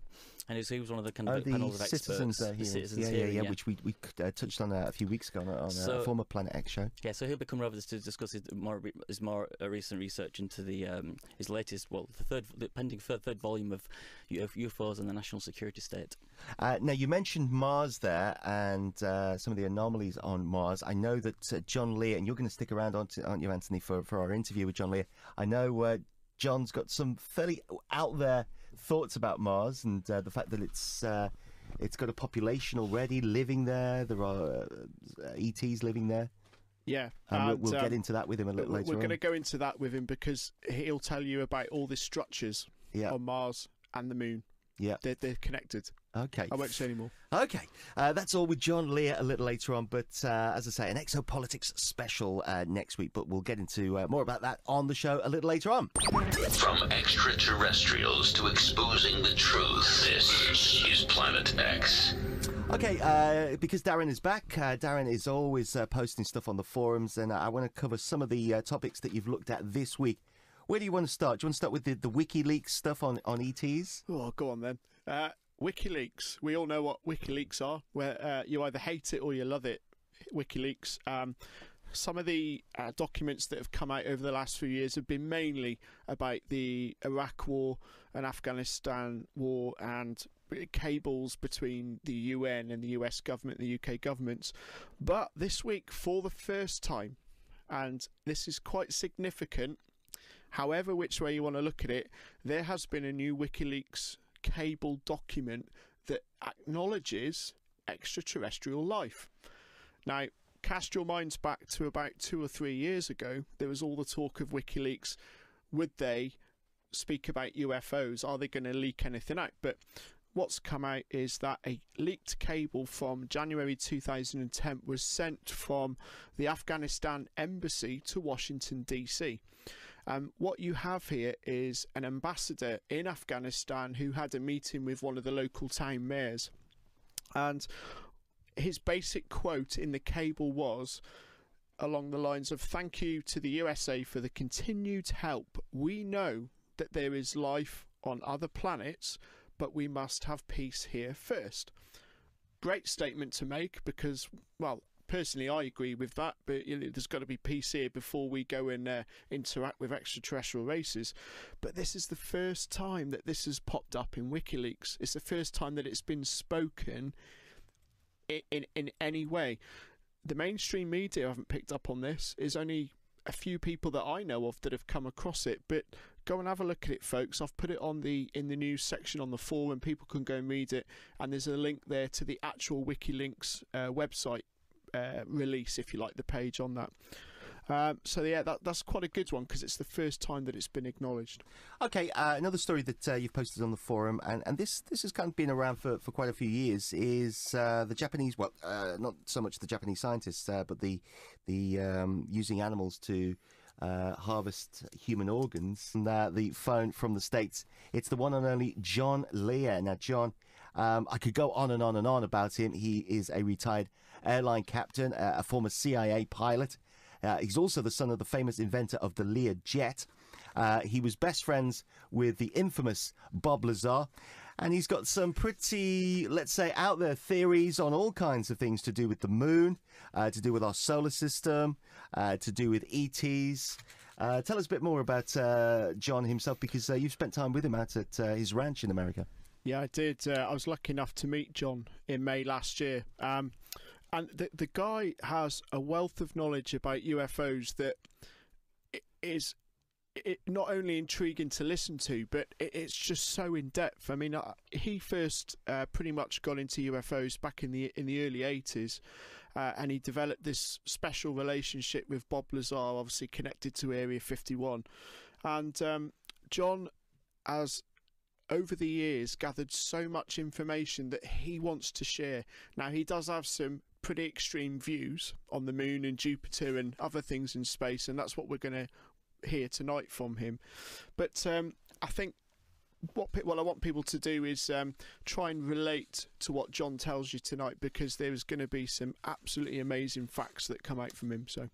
he was, he was one of the kind of Oh, the panel of experts. citizens uh, the citizens yeah, yeah, hearing, yeah, which we we uh, touched on uh, a few weeks ago on, on a former Planet X show. Yeah, so he'll be coming over to discuss his more his more uh, recent research into the um, his latest, well, the third, the pending third, third volume of UFOs and the national security state. Uh, now you mentioned Mars there and uh, some of the anomalies on Mars. I know that uh, John Lear, and you're going to stick around, aren't aren't you, Anthony, for for our interview with John Lear? I know uh, John's got some fairly out there thoughts about Mars and uh, the fact that it's. Uh, it's got a population already living there. There are uh, ETs living there, yeah, and we'll, and, we'll get um, into that with him a little later. We're going to go into that with him because he'll tell you about all the structures Yeah. on Mars and the Moon. Yeah. They're, they're connected. Okay. I won't say any more. Okay, uh, that's all with John Lear a little later on. But uh, as I say, an exopolitics special uh, next week. But we'll get into uh, more about that on the show a little later on. From extraterrestrials to exposing the truth, this is Planet X. Okay, uh, because Darren is back. Uh, Darren is always uh, posting stuff on the forums, and I want to cover some of the uh, topics that you've looked at this week. Where do you want to start? Do you want to start with the, the WikiLeaks stuff on, on ETs? Oh, go on then. WikiLeaks. We all know what WikiLeaks are, where uh, you either hate it or you love it. WikiLeaks. Um, some of the uh, documents that have come out over the last few years have been mainly about the Iraq War and Afghanistan War and cables between the UN and the US government and the UK governments. But this week, for the first time, and this is quite significant, However, which way you want to look at it, there has been a new WikiLeaks cable document that acknowledges extraterrestrial life. Now, cast your minds back to about two or three years ago. There was all the talk of WikiLeaks. Would they speak about UFOs? Are they going to leak anything out? But what's come out is that a leaked cable from January 2010 was sent from the Afghanistan embassy to Washington, D.C. Um, what you have here is an ambassador in Afghanistan who had a meeting with one of the local town mayors. And his basic quote in the cable was along the lines of Thank you to the USA for the continued help. We know that there is life on other planets, but we must have peace here first. Great statement to make because, well, personally, I agree with that, but you know, there's got to be peace here before we go and uh, interact with extraterrestrial races. But this is the first time that this has popped up in WikiLeaks. It's the first time that it's been spoken in, in, in any way. The mainstream media haven't picked up on this. Is only a few people that I know of that have come across it, but go and have a look at it, folks. I've put it on the in the news section on the forum. People can go and read it, and there's a link there to the actual WikiLeaks uh, website uh, release, if you like, the page on that. Um, so yeah, that, that's quite a good one because it's the first time that it's been acknowledged. Okay, uh, another story that uh, you've posted on the forum, and, and this this has kind of been around for, for quite a few years, is uh, the Japanese. Well, uh, not so much the Japanese scientists, uh, but the the um, using animals to. Harvest human organs. And, the phone from the States. It's the one and only John Lear. Now, John, um, I could go on and on and on about him. He is a retired airline captain, a former CIA pilot. Uh, he's also the son of the famous inventor of the Lear jet. Uh, he was best friends with the infamous Bob Lazar. And he's got some pretty, let's say, out there theories on all kinds of things to do with the moon, uh, to do with our solar system, uh, to do with ETs. Uh, tell us a bit more about uh, John himself because you've spent time with him out at his ranch in America. Yeah, I did. I was lucky enough to meet John in May last year. Um, and the the guy has a wealth of knowledge about UFOs that is it not only intriguing to listen to, but it, it's just so in depth. I mean, he first uh, pretty much got into UFOs back in the in the early eighties, uh, and he developed this special relationship with Bob Lazar, obviously connected to Area Fifty One, and um, John has over the years gathered so much information that he wants to share. Now he does have some pretty extreme views on the moon and Jupiter and other things in space, and that's what we're going to hear tonight from him. But um, I think what what I want people to do is um, try and relate to what John tells you tonight, because there's going to be some absolutely amazing facts that come out from him. So.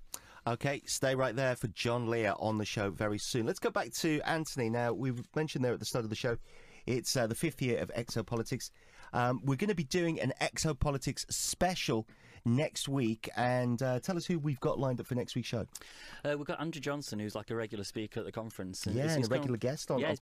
Okay, stay right there for John Lear on the show very soon. Let's go back to Anthony. Now, we've mentioned there at the start of the show, it's uh, the fifth year of Exopolitics. Um, we're going to be doing an Exopolitics special next week. And uh, tell us who we've got lined up for next week's show. Uh, we've got Andrew Johnson, who's like a regular speaker at the conference. And yeah, and a regular guest on, yeah, on